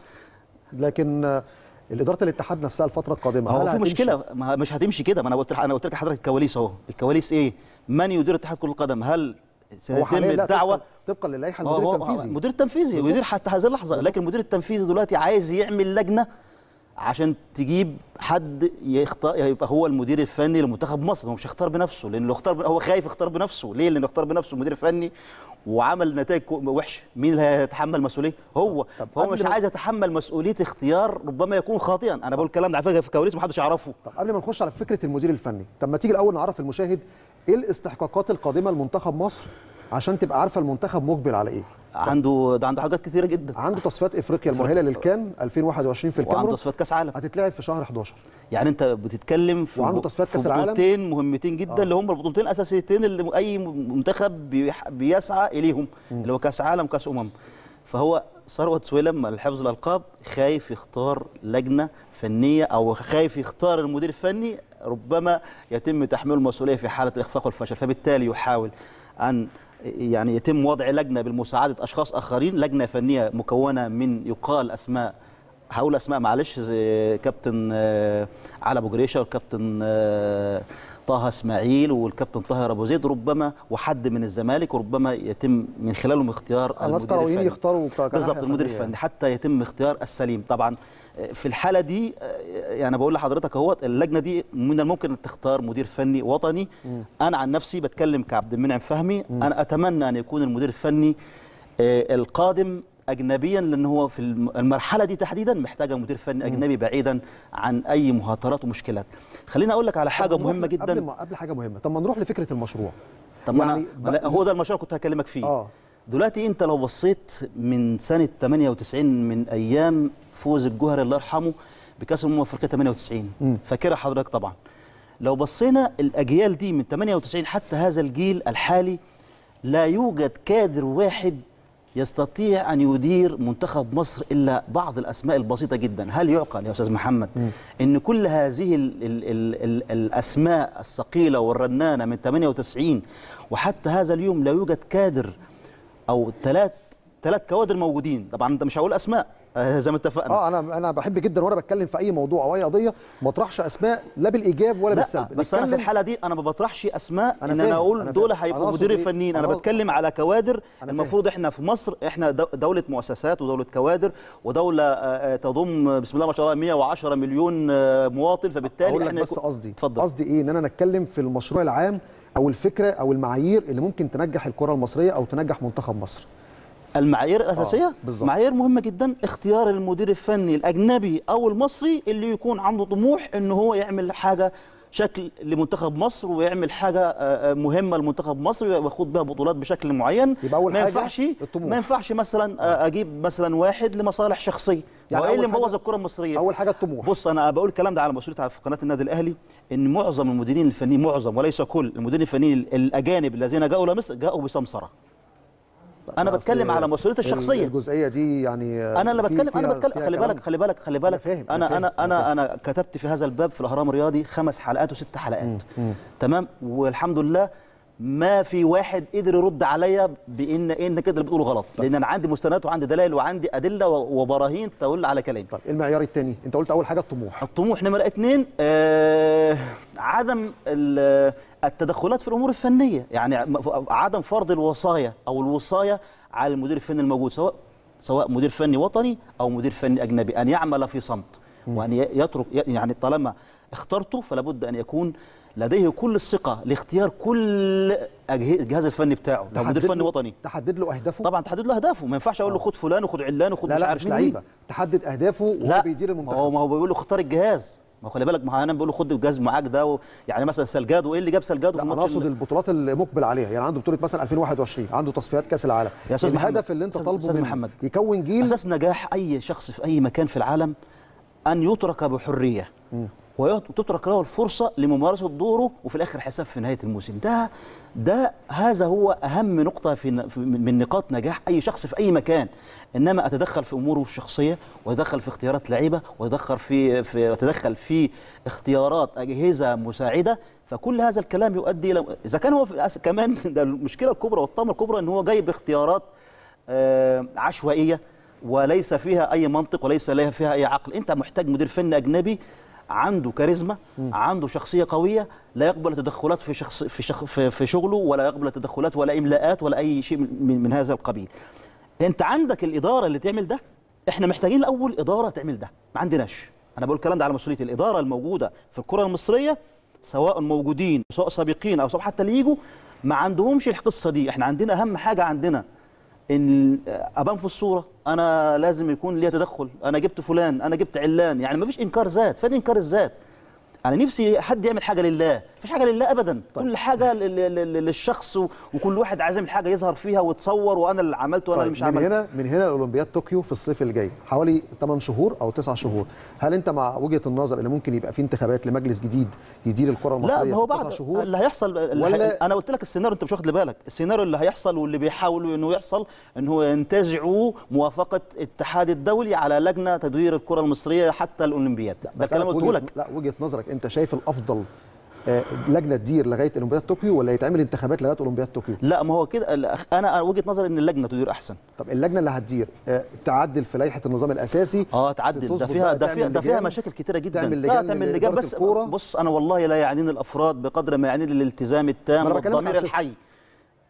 لكن الاداره الاتحاد نفسها الفترة القادمة هو في؟ مشكلة؟ ما مش هتمشي كده. ما أنا قلت أنا قلت لك حضرتك الكواليس أهو. الكواليس إيه؟ من يدير اتحاد كرة القدم؟ هل سيتم الدعوة؟ طبقا, للائحة المدير التنفيذي. المدير التنفيذي. ويدير حتى هذه اللحظة. لكن المدير التنفيذي دلوقتي عايز يعمل لجنة عشان تجيب حد يختار يبقى هو المدير الفني لمنتخب مصر. هو مش هيختار بنفسه لأن لو اختار هو خايف يختار بنفسه. ليه؟ لأنه اختار بنفسه مدير فني وعمل نتائج وحشه مين اللي هيتحمل مسؤولية؟ هو. هو مش عايز يتحمل مسؤولية اختيار ربما يكون خاطئا. أنا بقول الكلام ده على فكرة في كواليس محدش يعرفه. طب قبل ما نخش على فكرة المدير الفني طب ما تيجي الأول نعرف المشاهد إيه الاستحقاقات القادمة لمنتخب مصر؟ عشان تبقى عارفة المنتخب مقبل على إيه. عنده ده عنده حاجات كثيره جدا. عنده تصفيات إفريقيا المؤهله للكان 2021 في وعنده الكاميرون تصفيات كأس عالم. هتتلعب في شهر 11 يعني أنت بتتكلم في وعنده تصفيات في كأس العالم. بطولتين مهمتين جدا آه. اللي هم البطولتين الأساسيتين اللي أي منتخب بيح- بيسعى إليهم اللي هو كأس عالم وكاس أمم. فهو ثروت سويلم الحفظ الألقاب خايف يختار لجنة فنية أو خايف يختار المدير الفني ربما يتم تحميل المسؤولية في حالة الإخفاق والفشل. فبالتالي يحاول أن يعني يتم وضع لجنة بمساعده أشخاص آخرين لجنة فنية مكونة من يقال أسماء. هقول أسماء معلش كابتن آه، علي أبو جريشة آه، طه إسماعيل والكابتن طاهر ابو زيد ربما وحد من الزمالك وربما يتم من خلالهم اختيار المدير الفني. يختاروا بالظبط المدير فنية الفني حتى يتم اختيار السليم. طبعا في الحالة دي يعني بقول لحضرتك اهو اللجنة دي من الممكن ان تختار مدير فني وطني. أنا عن نفسي بتكلم كعبد المنعم فهمي. أنا أتمنى أن يكون المدير الفني آه، القادم اجنبيا لأن هو في الم- المرحلة دي تحديدا محتاجة مدير فني أجنبي بعيدا عن أي مهاترات ومشكلات. خليني أقول لك على حاجة مهمة جدا. قبل ما قبل حاجة مهمة طب ما نروح لفكرة المشروع. طب يعني لا، هو ده المشروع كنت هكلمك فيه. آه. دلوقتي أنت لو بصيت من سنة 98 من أيام فوز الجوهري الله يرحمه بكأس الأمم الافريقيه 98 مم. فاكرها حضرتك طبعا. لو بصينا الأجيال دي من 98 حتى هذا الجيل الحالي لا يوجد كادر واحد يستطيع أن يدير منتخب مصر إلا بعض الأسماء البسيطة جدا. هل يعقل يا أستاذ محمد إن كل هذه ال ال ال ال الأسماء الثقيلة والرنانة من 98 وحتى هذا اليوم لا يوجد كادر أو ثلاث ثلاث كوادر موجودين؟ طبعا مش هقول أسماء. آه، زي ما اتفقنا. آه أنا أنا بحب جدا وأنا بتكلم في أي موضوع أو اي قضية ما اطرحش أسماء لا بالإيجاب ولا لا بالسلب. بس أنا في الحالة دي أنا ما بطرحش أسماء أنا إن أنا أقول أنا دول هيبقوا مدير إيه؟ فنيين. أنا أنا بتكلم على كوادر أنا المفروض إحنا في مصر إحنا دو- دولة مؤسسات ودولة كوادر ودولة آه، آه، تضم بسم الله ما شاء الله 110 مليون آه، مواطن فبالتالي إحنا بس قصدي. اتفضل. قصدي إيه؟ إن أنا نتكلم في المشروع العام أو الفكرة أو المعايير اللي ممكن تنجح الكرة المصرية أو تنجح منتخب مصر. المعايير الأساسية؟ بالظبط. معايير مهمة جدا. اختيار المدير الفني الأجنبي أو المصري اللي يكون عنده طموح ان هو يعمل حاجة شكل لمنتخب مصر ويعمل حاجة آه، آه، مهمة لمنتخب مصر وياخد بها بطولات بشكل معين. يبقى أول ما ينفعش. ما ينفعش مثلا آه، أجيب مثلا واحد لمصالح شخصية. يعني يعني إيه أول اللي مبوظ الكرة المصرية؟ أول حاجة الطموح. بص أنا بقول الكلام ده على مسؤوليه على قناة النادي الأهلي إن معظم المديرين الفنيين معظم وليس كل المديرين الفنيين الأجانب الذين جاءوا لمصر جاءوا بسمسرة. أنا بتكلم على مسؤوليتي الشخصية. الجزئية دي يعني أنا اللي بتكلم أنا بتكلم خلي. بالك خلي بالك خلي بالك. فاهم، أنا أنا أنا أنا أنا أنا كتبت في هذا الباب في الاهرام الرياضي خمس حلقات وست حلقات. تمام؟ والحمد لله ما في واحد قدر يرد عليا بان إيه انك كده اللي بتقوله غلط. لأن أنا عندي مستندات وعندي دلائل وعندي أدلة وبراهين تدل على كلامي. إيه المعيار الثاني أنت قلت أول حاجة الطموح. الطموح نمرة اتنين آه عدم التدخلات في الأمور الفنية. يعني عدم فرض الوصايا أو الوصايه على المدير الفني الموجود سواء سواء مدير فني وطني أو مدير فني أجنبي. أن يعمل في صمت وأن يترك يعني طالما اخترته فلا بد أن يكون لديه كل الثقة لاختيار كل الجهاز الفني بتاعه لو مدير فني وطني. تحدد له أهدافه؟ طبعا تحدد له أهدافه. ما ينفعش أقول له خد فلان وخد علان وخد لا مش لا عارف مين. لعيبة. تحدد أهدافه وهو بيدير ما هو المنتخب ما هو بيقول له اختار الجهاز. ما خلي بالك ما أنا بقول له خد الجهاز معاك ده و... يعني مثلا سلجادو إيه اللي جاب سلجادو في أنا ماتش أقصد ال- البطولات اللي مقبل عليها. يعني عنده بطولة مثلا 2021 عنده تصفيات كأس العالم. يا أستاذ الهدف اللي أنت طالبه منه محمد. يكون جيل أساس نجاح أي شخص في أي مكان في العالم أن يترك بحرية. وتترك له الفرصة لممارسة دوره وفي الآخر حساب في نهاية الموسم. ده ده هذا هو أهم نقطة في من نقاط نجاح أي شخص في أي مكان. إنما أتدخل في أموره الشخصية وأتدخل في اختيارات لعيبة وأتدخل في في اتدخل في اختيارات أجهزة مساعدة فكل هذا الكلام يؤدي إلى إذا كان هو كمان ده المشكلة الكبرى والطامه الكبرى إن هو جايب اختيارات آه، عشوائية وليس فيها أي منطق وليس لها فيها أي عقل. أنت محتاج مدير فني أجنبي عنده كاريزما عنده شخصية قوية لا يقبل تدخلات في شخص في شخ في, في شغله ولا يقبل تدخلات ولا إملاءات ولا أي شيء من, من, هذا القبيل. أنت عندك الإدارة اللي تعمل ده إحنا محتاجين الأول إدارة تعمل ده ما عندناش. أنا بقول الكلام ده على مسؤولية الإدارة الموجودة في الكرة المصرية سواء موجودين سواء سابقين أو سواء حتى اللي يجوا ما عندهمش القصة دي. إحنا عندنا أهم حاجة عندنا إن أبان في الصورة أنا لازم يكون ليا تدخل أنا جبت فلان أنا جبت علان يعني ما فيش إنكار ذات فين إنكار الذات؟ أنا نفسي حد يعمل حاجة لله. مفيش حاجة لله ابدا. طيب. كل حاجة لل- لل- للشخص وكل واحد عايز يعمل حاجة يظهر فيها وتصور وأنا اللي عملت وأنا طيب اللي مش من عملت هنا من هنا اولمبياد طوكيو في الصيف الجاي حوالي 8 شهور أو 9 شهور. هل أنت مع وجهة النظر ان ممكن يبقى في انتخابات لمجلس جديد يدير الكرة المصرية لا ما هو في 9 بعد شهور؟ اللي هيحصل اللي ولا- أنا قلت لك السيناريو أنت مش واخد بالك. السيناريو اللي هيحصل واللي بيحاولوا إنه يحصل ان هو ينتزعوا موافقة الاتحاد الدولي على لجنة تدوير الكرة المصرية حتى الأولمبياد. ده الكلام قلته لك. لا وجهة نظرك أنت شايف الأفضل لجنة تدير لغاية أولمبياد طوكيو ولا يتعمل انتخابات لغاية أولمبياد طوكيو؟ لا ما هو كده أنا أنا وجهة نظري إن اللجنة تدير أحسن. طب اللجنة اللي هتدير آه، تعدل في لائحة النظام الأساسي آه تعدل. ده فيها ده فيها ده فيها مشاكل كتيرة جدا. تعمل لجان تعمل لجان بس الكورة. بص أنا والله لا يعنيني الأفراد بقدر ما يعنيني الالتزام التام والضمير الحي.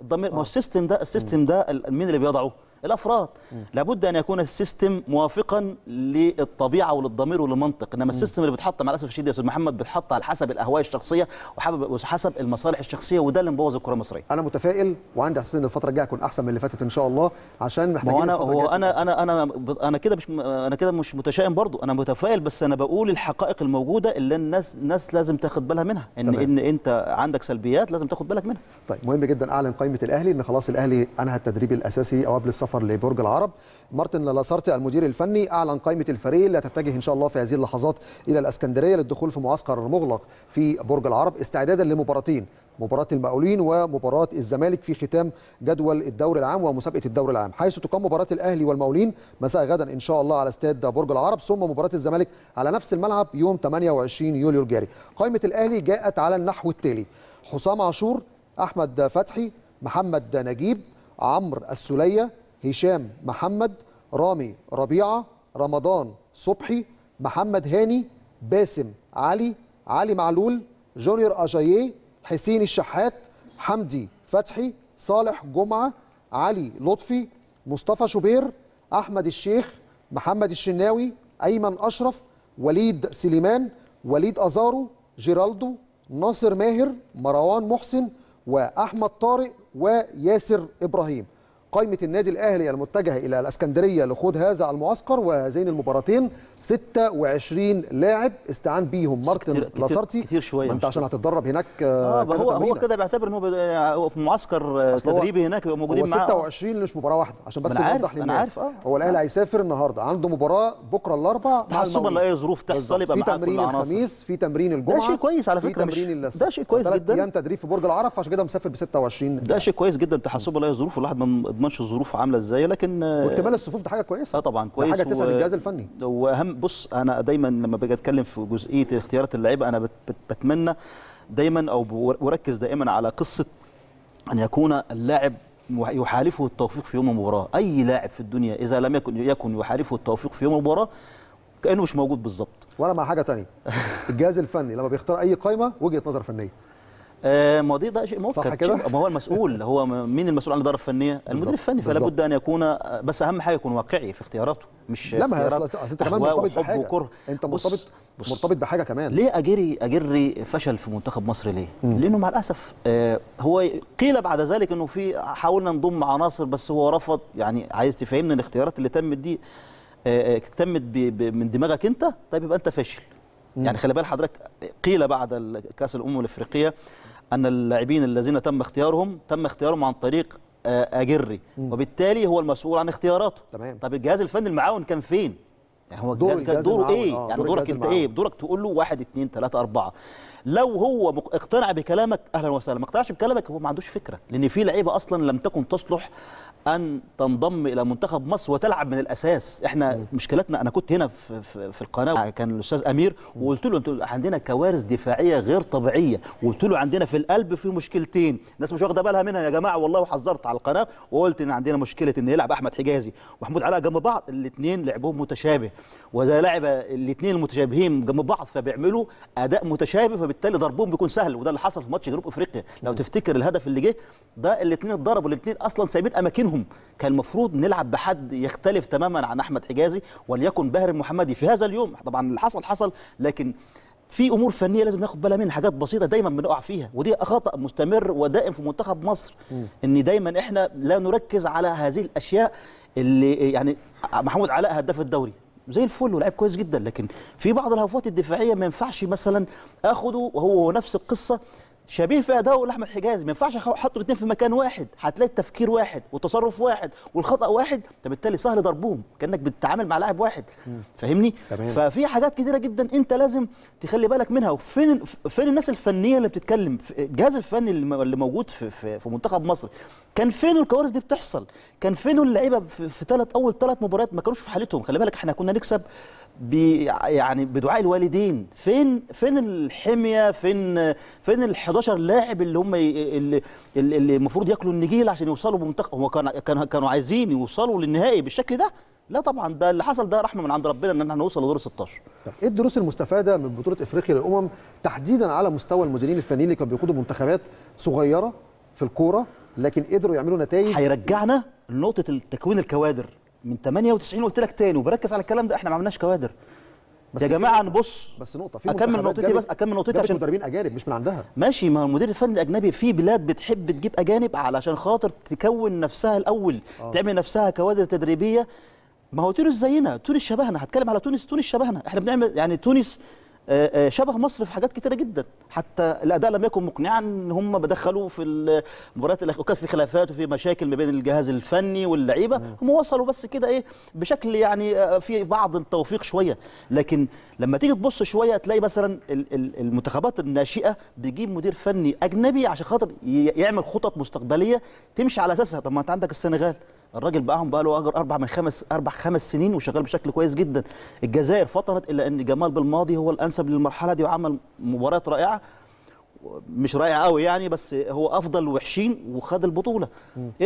الضمير ما هو ال system ده ال system ده مين اللي بيضعه؟ الأفراد. لابد أن يكون ال system موافقا للطبيعة وللضمير وللمنطق. إنما ال system اللي بيتحط مع الأسف الشديد يا أستاذ محمد بيتحط على حسب الأهواء الشخصية وحسب وحسب المصالح الشخصية وده اللي مبوظ الكرة المصرية. أنا متفائل وعندي إحساس إن الفترة الجاية هتكون أحسن من اللي فاتت إن شاء الله عشان محتاجين هو أنا هو أنا أنا أنا أنا كده مش أنا كده مش متشائم برضو. أنا متفائل بس أنا بقول الحقائق الموجودة اللي الناس الناس لازم تاخد بالها منها. ان تمام. إن أنت عندك سلبيات لازم تاخد بالك منها. طيب مهم جدا أعلن قائمة الأهلي إن خلاص الأهلي أنهى التدريب الأساسي أو قبل السفر لبرج العرب. مارتن لاسارتي المدير الفني أعلن قائمة الفريق اللي هتتجه إن شاء الله في هذه اللحظات إلى الإسكندرية للدخول في معسكر مغلق في برج العرب استعدادا لمباراتين مباراة المقاولين ومباراة الزمالك في ختام جدول الدوري العام ومسابقة الدوري العام. حيث تقام مباراة الأهلي والمقاولين مساء غدا إن شاء الله على استاد برج العرب ثم مباراة الزمالك على نفس الملعب يوم 28 يوليو الجاري. قائمة الأهلي جاءت على النحو التالي حسام عاشور أحمد فتحي محمد نجيب عمرو السلية هشام محمد رامي ربيعة رمضان صبحي محمد هاني باسم علي علي معلول جونيور أجاييه حسين الشحات حمدي فتحي صالح جمعة علي لطفي مصطفى شوبير أحمد الشيخ محمد الشناوي أيمن أشرف وليد سليمان وليد أزارو جيرالدو ناصر ماهر مروان محسن وأحمد طارق وياسر إبراهيم. قائمة النادي الأهلي المتجهة إلى الأسكندرية لخوض هذا المعسكر وهذين المباراتين. 26 لاعب استعان بيهم مارتن لاسارتي كتير شوية ما انت عشان. هتتدرب هناك آه كذا هو هو. كده بيعتبر إن هو هو في معسكر آه، تدريبي هناك يبقى موجودين معاه 26 مش مباراة واحدة عشان بس نوضح عارف، أنا للناس عارف، آه. هو الأهلي هيسافر النهارده عنده مباراة بكرة الاربع تحسبا. لاي ظروف تحصل. يبقى في تمرين الخميس في تمرين الجمعة شيء كويس على مش- تمرين. ده شيء كويس جدا. أيام تدريب في برج العرب فعشان كده مسافر ب 26 ده شيء كويس جدا تحسبا لاي ظروف الواحد ما يضمنش الظروف عاملة إزاي لكن آه، واكتمال الصفوف ده حاجة كويسة آه طبعا ده كويس حاجة تسعد الجهاز الفني وأهم بص أنا دايما لما باجي أتكلم في جزئية اختيارات اللعيبة أنا بت- بت- بتمنى دايما أو بركز دائما على قصة أن يكون اللاعب يحالفه التوفيق في يوم المباراة. أي لاعب في الدنيا إذا لم يكن يكن يحالفه التوفيق في يوم المباراة كأنه مش موجود بالظبط وأنا مع حاجة تانية. الجهاز الفني لما بيختار أي قائمة وجهة نظر فنية. آه، ما دي ده شيء مؤكد صح كده؟ ما هو المسؤول. هو مين المسؤول عن الإدارة الفنية؟ المدير الفني. فلا. بد أن يكون آه، بس أهم حاجة يكون واقعي في اختياراته مش لا ما هي اصل أنت كمان مرتبط بحاجة. وكره. أنت مرتبط بص. مرتبط بحاجة كمان. ليه اجري أجري فشل في منتخب مصر ليه؟ لأنه مع الأسف آه هو قيل بعد ذلك إنه في حاولنا نضم عناصر بس هو رفض. يعني عايز تفهمنا الاختيارات اللي تمت دي آه آه، تمت من دماغك أنت؟ طيب يبقى أنت فاشل. يعني خلي بال حضرتك قيل بعد كأس الأمم الأفريقية أن اللاعبين الذين تم اختيارهم تم اختيارهم عن طريق آه، آجري. وبالتالي هو المسؤول عن اختياراته. تمام. طب الجهاز الفني المعاون كان فين؟ يعني هو دور الجهاز كان دوره إيه؟ آه، يعني دور دورك أنت إيه. دورك تقول له واحد اتنين تلاتة أربعة. لو هو اقتنع بكلامك أهلا وسهلا. ما اقتنعش بكلامك هو ما عندوش فكرة. لأن في لعيبة أصلا لم تكن تصلح أن تنضم إلى منتخب مصر وتلعب من الأساس. إحنا مشكلتنا أنا كنت هنا في, في, في القناة كان الأستاذ أمير وقلت له أنتوا عندنا كوارث دفاعية غير طبيعية. وقلت له عندنا في القلب في مشكلتين. الناس مش واخدة بالها منها. يا جماعة والله وحذرت على القناة. وقلت إن عندنا مشكلة إن يلعب أحمد حجازي ومحمود علاء جنب بعض. الاثنين لعبهم متشابه. وإذا لعب الاثنين المتشابهين جنب بعض فبيعملوا أداء متشابه فبالتالي ضربهم بيكون سهل. وده اللي حصل في ماتش جنوب إفريقيا. لو تفتكر الهدف اللي جه ده الاثنين اتضربوا. الاثنين أصلا سايبين أماكنهم. كان المفروض نلعب بحد يختلف تماما عن أحمد حجازي وليكن باهر المحمدي في هذا اليوم. طبعا اللي حصل حصل لكن في أمور فنية لازم ناخد بالنا منها حاجات بسيطة دايما بنقع فيها ودي خطأ مستمر ودائم في منتخب مصر إن دايما إحنا لا نركز على هذه الأشياء اللي يعني محمود علاء هداف الدوري. زي الفل ولاعب كويس جدا لكن في بعض الهفوات الدفاعية ما ينفعش مثلا آخده وهو نفس القصة شبيه في اداؤه لأحمد حجازي. ما ينفعش أحط الاثنين في مكان واحد. هتلاقي التفكير واحد والتصرف واحد والخطأ واحد. فبالتالي سهل ضربهم كأنك بتتعامل مع لاعب واحد. فاهمني. ففي حاجات كتيرة جدا أنت لازم تخلي بالك منها. وفين فين الناس الفنية اللي بتتكلم؟ الجهاز الفني اللي موجود في, في, في منتخب مصر. كان فين الكوارث دي بتحصل؟ كان فين اللعيبة في, ثلاث أول ثلاث مباريات ما كانوش في حالتهم؟ خلي بالك إحنا كنا نكسب يعني بدعاء الوالدين. فين فين الحمية؟ فين فين ال 11 لاعب اللي هم اللي اللي المفروض ياكلوا النجيل عشان يوصلوا بمنتخب؟ هو كان كان كانوا عايزين يوصلوا للنهائي بالشكل ده؟ لا طبعا ده اللي حصل ده رحمة من عند ربنا إن إحنا نوصل لدور ال 16 طب إيه الدروس المستفادة من بطولة إفريقيا للأمم تحديدا على مستوى المديرين الفنيين اللي كانوا بيقودوا منتخبات صغيرة في الكورة لكن قدروا يعملوا نتائج؟ هيرجعنا لنقطة التكوين الكوادر. من 98 قلت لك تاني وبركز على الكلام ده إحنا ما عملناش كوادر. بس يا جماعة نبص بس نقطة في أكمل نقطتي بس أكمل نقطتي عشان مدربين أجانب مش من عندها. ماشي ما المدير الفني الأجنبي في بلاد بتحب تجيب أجانب علشان خاطر تكون نفسها الأول آه. تعمل نفسها كوادر تدريبية. ما هو تونس زينا تونس شبهنا هتكلم على تونس تونس شبهنا. إحنا بنعمل يعني تونس شبه مصر في حاجات كتيرة جدا. حتى الأداء لم يكن مقنعا هم بدخلوا في المباريات وكان في خلافات وفي مشاكل ما بين الجهاز الفني واللعيبة. هم وصلوا بس كده إيه بشكل يعني آه، في بعض التوفيق شوية. لكن لما تيجي تبص شوية تلاقي مثلا ال- ال- المنتخبات الناشئة بيجيب مدير فني أجنبي عشان خاطر يعمل خطط مستقبلية تمشي على أساسها. طب ما أنت عندك السنغال. الراجل معاهم بقى له أربع من خمس أربع خمس سنين وشغال بشكل كويس جدا. الجزائر فطنت إلا إن جمال بالماضي هو الأنسب للمرحلة دي وعمل مباريات رائعة. مش رائع قوي يعني بس هو أفضل وحشين وخد البطولة.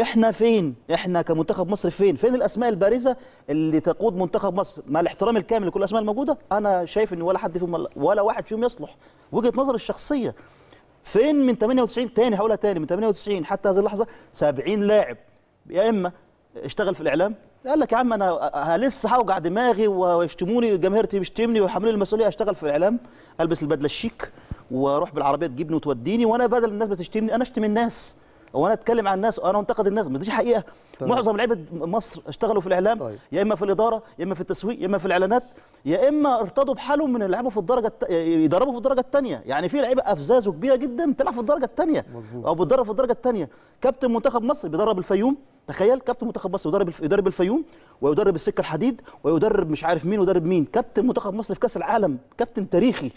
إحنا فين؟ إحنا كمنتخب مصر فين؟ فين الأسماء البارزة اللي تقود منتخب مصر؟ مع الاحترام الكامل لكل الأسماء الموجودة أنا شايف إن ولا حد فيهم ولا واحد فيهم يصلح. وجهة نظر الشخصية. فين من 98 تاني هقولها تاني من 98 حتى هذه اللحظة 70 لاعب. يا إما اشتغل في الإعلام قال لك يا عم أنا لسه هوجع دماغي ويشتموني جماهيرتي بيشتمني ويحملوني المسؤولية أشتغل في الإعلام ألبس البدلة الشيك وأروح بالعربية تجيبني وتوديني وأنا بدل الناس بتشتمني أنا أشتم الناس وأنا أتكلم عن الناس وأنا أنتقد الناس ما دي حقيقة تمام. معظم لعيبة مصر اشتغلوا في الإعلام طيب. يا إما في الإدارة يا إما في التسويق يا إما في الإعلانات يا إما ارتضوا بحالهم من يلعبوا في الدرجة الت... يدربوا في الدرجة الثانية يعني في لعيبة أفزازه كبيرة جدا بتلعب في الدرجة الثانية. أو بتدرب في الدرجة الثانية كابتن منتخب مصر بيدرب الفيوم تخيل كابتن منتخب مصر يدرب. يدرب الفيوم ويدرب السكة الحديد ويدرب مش عارف مين ويدرب مين. كابتن منتخب مصر في كأس العالم كابتن تاريخي.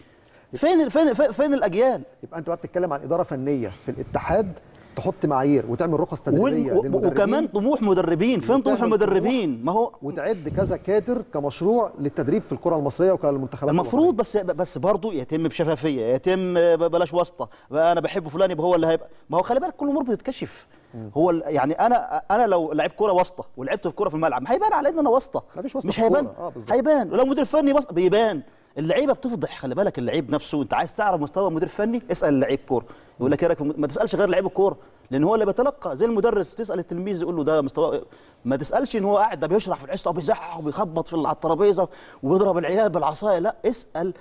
فين فين فين, الأجيال؟ يبقى انت بقى بتتكلم عن إدارة فنية في الاتحاد تحط معايير وتعمل رخص تدريبية للمدربين. وكمان طموح مدربين. فين طموح المدربين؟ ما هو وتعد كذا كادر كمشروع للتدريب في الكرة المصرية وكالمنتخبات المفروض بس بس برضه يتم بشفافية يتم ب- بلاش واسطة. أنا بحب فلان يبقى هو اللي هيبقى. ما هو خلي بالك كل الأمور بتتكشف. هو يعني أنا أنا لو لعيب كورة واسطة ولعبت في كورة في الملعب هيبان على إن أنا واسطة. مفيش واسطة مش هيبان. آه،. هيبان. ولو مدير فني واسطة بيبان. اللعيبة بتفضح. خلي بالك اللعيب نفسه أنت عايز تعرف مستوى مدير فني اسأل لعيب كورة. يقول لك إيه ما تسألش غير لعيب الكورة. لأن هو اللي بيتلقى. زي المدرس تسأل التلميذ يقول له ده مستوى ما تسألش إن هو قاعد ده بيشرح في الحصة وبيزعق وبيخبط في على الترابيزة وبيضرب العيال بالعصاية. لا اسأل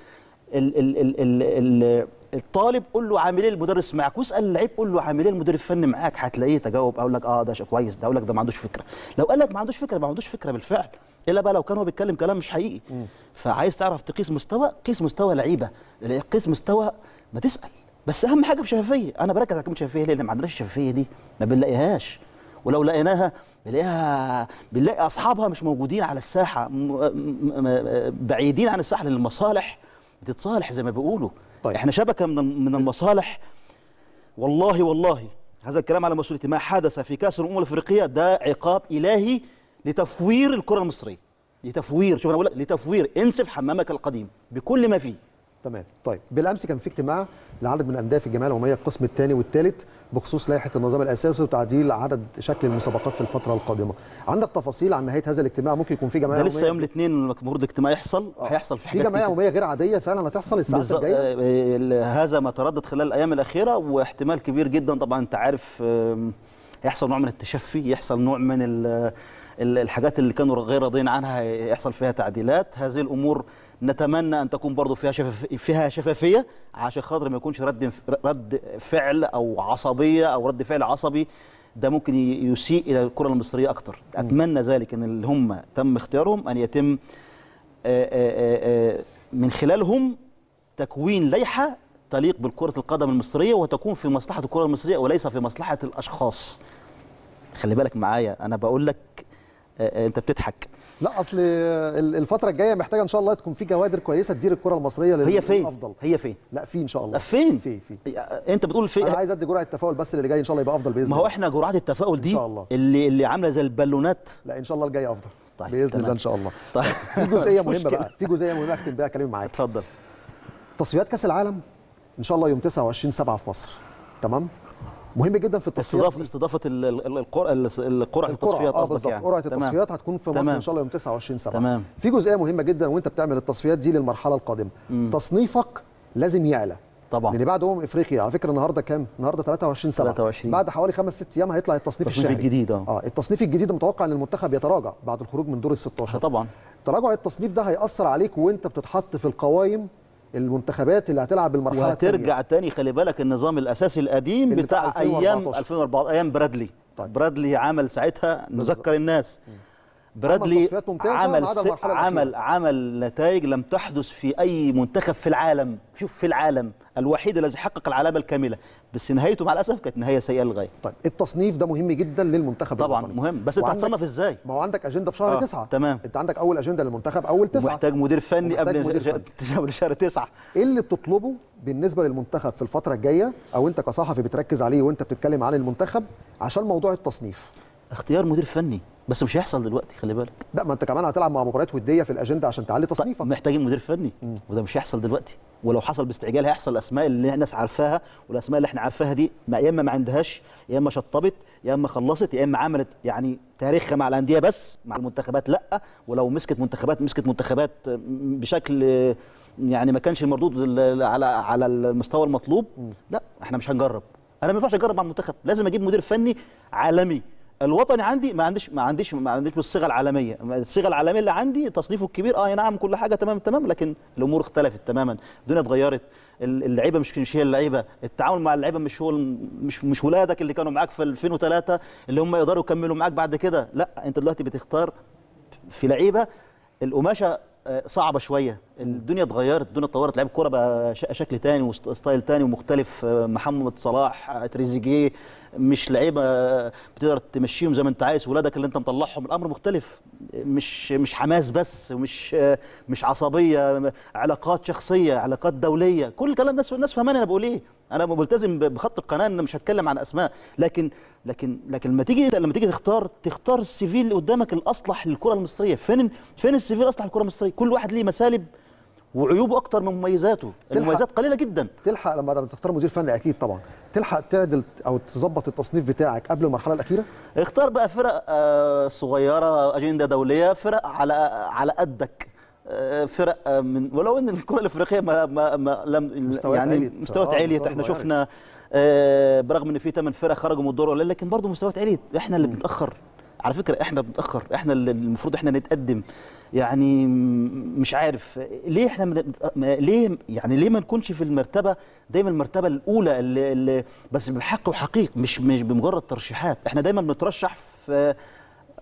ال ال ال ال ال الطالب قول له عامل إيه المدرس معاك واسأل اللعيب قول له عامل إيه المدير الفني معاك؟ هتلاقيه تجاوب أقول لك آه ده كويس ده أقول لك ده ما عندوش فكرة. لو قال لك ما عندوش فكرة ما عندوش فكرة بالفعل. إلا بقى لو كان هو بيتكلم كلام مش حقيقي. فعايز تعرف تقيس مستوى قيس مستوى لعيبة. قيس مستوى ما تسأل. بس أهم حاجة بشفافية. أنا بركز على كلمة شفافية ليه؟ لأن ما عندناش الشفافية دي. ما بنلاقيهاش. ولو لقيناها بنلاقيها بنلاقي أصحابها مش موجودين على الساحة م- م- م- بعيدين عن الساحة لأن المصالح بتتصالح زي ما بيقولوا. طيب. إحنا شبكة من من المصالح. والله والله هذا الكلام على مسؤوليتي ما حدث في كأس الأمم الأفريقية ده عقاب إلهي لتفوير الكرة المصرية. لتفوير شوف أنا بقول لك لتفوير. انسف حمامك القديم بكل ما فيه. تمام. طيب بالأمس كان في اجتماع لعدد من الأندية في الجمعيه العمومية القسم الثاني والثالث بخصوص لائحة النظام الأساسي وتعديل عدد شكل المسابقات في الفترة القادمة. عندك تفاصيل عن نهاية هذا الاجتماع؟ ممكن يكون في جمعيه ده لسه يوم الاثنين المفروض اجتماع يحصل. هيحصل في في حاجات جمعيه كتير. عموميه غير عادية فعلا هتحصل الساعات الجاية؟ آه، آه، هذا ما تردد خلال الأيام الأخيرة واحتمال كبير جدا. طبعا أنت عارف يحصل نوع من التشفي يحصل نوع من ال- ال- الحاجات اللي كانوا غير راضيين عنها يحصل فيها تعديلات. هذه الأمور نتمنى أن تكون برضو فيها شفاف فيها شفافية عشان خاطر ما يكونش رد رد فعل أو عصبية أو رد فعل عصبي ده ممكن يسيء إلى الكرة المصرية أكتر. أتمنى ذلك إن اللي هم تم اختيارهم أن يتم من خلالهم تكوين لائحة تليق بالكرة القدم المصرية وتكون في مصلحة الكرة المصرية وليس في مصلحة الأشخاص. خلي بالك معايا أنا بقول لك أنت بتضحك. لا أصل ال- الفترة الجاية محتاجة إن شاء الله تكون في كوادر كويسة تدير الكرة المصرية هي فين؟ للأفضل. هي فين؟ لا في إن شاء الله. فين؟ في في. أنت بتقول في أنا عايز أدي جرعة التفاؤل بس اللي جاي إن شاء الله يبقى أفضل بإذن ما هو الله. إحنا جرعات التفاؤل دي إن شاء الله. اللي اللي عاملة زي البالونات. لا إن شاء الله الجاي أفضل. طيب، بإذن تمام. الله إن شاء الله. طيب. في جزئية مهمة مشكلة. بقى في جزئية مهمة أختم بيها كلامي معاك. اتفضل. تصفيات كأس العالم إن شاء الله يوم 29 7 في مصر تمام؟ مهم جدا في التصفيات استضافه. استضافة ال- ال- ال- القرعه القرعة التصفيات آه قصدك بالظبط يعني قرعة. التصفيات هتكون في مصر. إن شاء الله يوم 29 7 تمام. في جزئية مهمة جدا وأنت بتعمل التصفيات دي للمرحلة القادمة تصنيفك لازم يعلى طبعا لأن بعد أمم إفريقيا على فكرة النهارده كام؟ النهارده 23 7 23. بعد حوالي خمس ست أيام هيطلع التصنيف التصنيف الشهري الجديد، آه. آه التصنيف الجديد متوقع إن المنتخب يتراجع بعد الخروج من دور ال 16 طبعا تراجع التصنيف ده هيأثر عليك وأنت بتتحط في القوائم المنتخبات اللي هتلعب المرحله وهترجع تاني خلي بالك النظام الأساسي القديم بتاع, بتاع أيام 2014. 2004 أيام برادلي. طيب. برادلي عمل ساعتها نذكر الناس. برادلي عمل عمل. عمل نتائج لم تحدث في أي منتخب في العالم. شوف في العالم الوحيد الذي حقق العلامة الكاملة. بس نهايته مع الأسف كانت نهاية سيئة للغاية. طيب التصنيف ده مهم جدا للمنتخب طبعا الوطني. مهم. بس انت هتصنف إزاي؟ ما هو عندك أجندة في شهر آه، تسعة. تمام. أنت عندك أول أجندة للمنتخب أول تسعة. ومحتاج مدير فني قبل قبل شهر تسعة. إيه اللي بتطلبه بالنسبة للمنتخب في الفترة الجاية؟ أو أنت كصحفي بتركز عليه وأنت بتتكلم عن المنتخب عشان موضوع التصنيف. اختيار مدير فني بس مش هيحصل دلوقتي خلي بالك. لا ما انت كمان هتلعب مع مباريات ودية في الأجندة عشان تعلي تصنيفك. محتاجين مدير فني وده مش هيحصل دلوقتي. ولو حصل باستعجال هيحصل الاسماء اللي الناس عارفاها والأسماء اللي إحنا عارفاها دي ما يا إما ما عندهاش يا إما شطبت يا إما خلصت يا إما عملت يعني تاريخها مع الأندية بس مع المنتخبات لأ. ولو مسكت منتخبات مسكت منتخبات بشكل يعني ما كانش المردود ال- على على المستوى المطلوب لأ إحنا مش هنجرب. أنا ما ينفعش أجرب مع المنتخب. لازم أجيب مدير فني عالمي. الوطني عندي ما عنديش ما عنديش ما عنديش بالصيغة العالمية. الصيغة العالمية اللي عندي تصنيفه الكبير آه نعم كل حاجة تمام تمام لكن الأمور اختلفت تماما. الدنيا اتغيرت ال- اللعيبة مش مش هي اللعيبة. التعامل مع اللعيبة مش هو مش مش ولادك اللي كانوا معاك في 2003 اللي هم يقدروا يكملوا معاك بعد كده. لا أنت دلوقتي بتختار في لعيبة. القماشة صعبة شوية. الدنيا اتغيرت الدنيا اتطورت. لعيب كورة بقى شكل تاني وستايل تاني ومختلف. آه، محمد صلاح تريزيجيه مش لعيبة آه، بتقدر تمشيهم زي ما انت عايز. ولادك اللي انت مطلعهم الأمر مختلف. مش مش حماس بس مش آه، مش عصبية علاقات شخصية علاقات دولية. كل الكلام ده الناس فاهماني أنا بقول إيه؟ أنا ملتزم بخط القناة إن مش هتكلم عن أسماء لكن لكن لكن لما تيجي لما تيجي تختار تختار السي في اللي قدامك الأصلح للكرة المصرية. فين فين السي في الأصلح للكرة المصرية؟ كل واحد ليه مسالب وعيوبه أكتر من مميزاته. المميزات قليلة جدا. تلحق لما تختار مدير فني أكيد طبعا. تلحق تعدل أو تظبط التصنيف بتاعك قبل المرحلة الأخيرة؟ اختار بقى فرق آه، صغيرة أجندة دولية فرق على على قدك. فرق من ولو إن الكرة الإفريقية ما ما, ما لم مستويات يعني. مستويات آه، مستويات إحنا. شفنا آه، برغم إن في ثمان فرق خرجوا من الدور لكن برضه مستويات عليت. إحنا اللي بنتأخر. على فكرة إحنا بنتأخر. إحنا اللي المفروض إحنا نتقدم. يعني مش عارف. ليه إحنا من ليه يعني ليه ما نكونش في المرتبة دايما المرتبة الأولى اللي, اللي بس بحق وحقيق مش مش بمجرد ترشيحات. إحنا دايما بنترشح في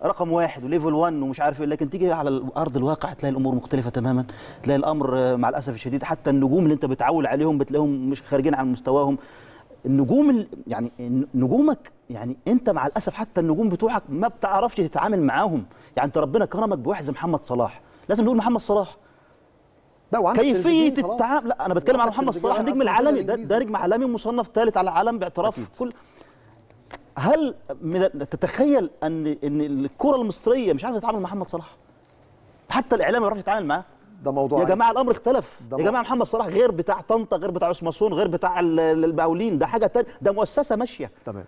رقم واحد وليفل 1 ومش عارف إيه لكن تيجي على ارض الواقع تلاقي الأمور مختلفة تماما تلاقي الأمر آه، مع الأسف الشديد حتى النجوم اللي أنت بتعول عليهم بتلاقيهم مش خارجين عن مستواهم النجوم ال- يعني نجومك يعني أنت مع الأسف حتى النجوم بتوعك ما بتعرفش تتعامل معاهم يعني أنت ربنا كرمك بواحد زي محمد صلاح لازم نقول محمد صلاح لا وعندك كيفية. التعامل لا أنا بتكلم على محمد صلاح النجم العالمي ده. ده نجم عالمي مصنف ثالث على العالم باعتراف. كل هل تتخيل أن إن الكرة المصرية مش عارفة تتعامل مع محمد صلاح؟ حتى الإعلام ما يعرفش يتعامل معاه. ده موضوع يا عايز- جماعة الأمر اختلف. يا جماعة محمد صلاح غير بتاع طنطا غير بتاع عثمان غير بتاع ال- ال- المقاولين. ده حاجة تانية. ده مؤسسة ماشية. تمام.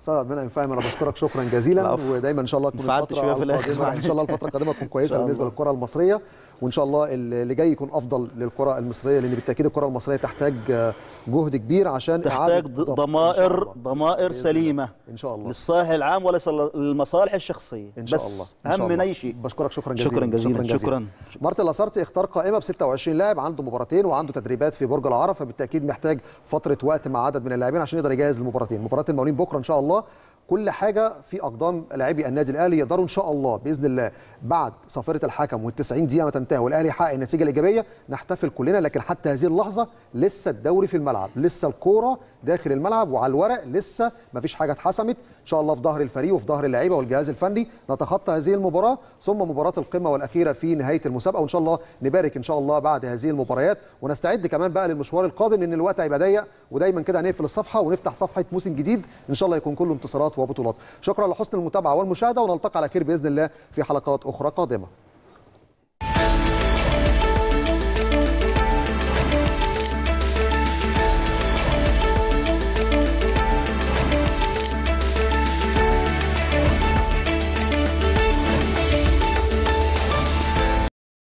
أستاذ عبد المنعم فاهم أنا بشكرك. شكرا جزيلا. ودايما إن شاء الله تكون الفترة. القادمه إن شاء الله الفترة القادمة تكون كويسة بالنسبة. للكرة المصرية. وإن شاء الله اللي جاي يكون أفضل للكرة المصرية لأن بالتأكيد الكرة المصرية تحتاج آه، جهد كبير عشان تحتاج ضمائر. ضمائر سليمة. إن شاء الله. للصالح العام وليس للمصالح الشخصية. إن شاء بس الله. شاء اهم من. أي شيء. بشكرك. شكرا جزيلا. شكرا جزيلا. شكرا مارتن لاسارتي اختار قائمة ب 26 لاعب عنده مباراتين وعنده تدريبات في برج العرب فبالتاكيد محتاج فترة وقت مع عدد من اللاعبين عشان يقدر يجهز للمباراتين مباراه المقاولين بكرة إن شاء الله. كل حاجة في أقدام لاعبي النادي الأهلي يقدروا إن شاء الله بإذن الله بعد صافره الحكم وال90 دقيقة ما تنتهي والأهلي يحقق النتيجة الإيجابية نحتفل كلنا لكن حتى هذه اللحظة لسه الدوري في الملعب لسه الكورة داخل الملعب وعلى الورق لسه ما فيش حاجة اتحسمت. إن شاء الله في ظهر الفريق وفي ظهر اللعيبة والجهاز الفني نتخطى هذه المباراة ثم مباراة القمة والأخيرة في نهاية المسابقة وإن شاء الله نبارك إن شاء الله بعد هذه المباريات. ونستعد كمان بقى للمشوار القادم لأن الوقت هيبقى ضيق ودايما كده هنقفل الصفحة ونفتح صفحة موسم جديد. إن شاء الله يكون كله انتصارات وبطولات. شكرا لحسن المتابعة والمشاهدة ونلتقي على خير بإذن الله في حلقات أخرى قادمة.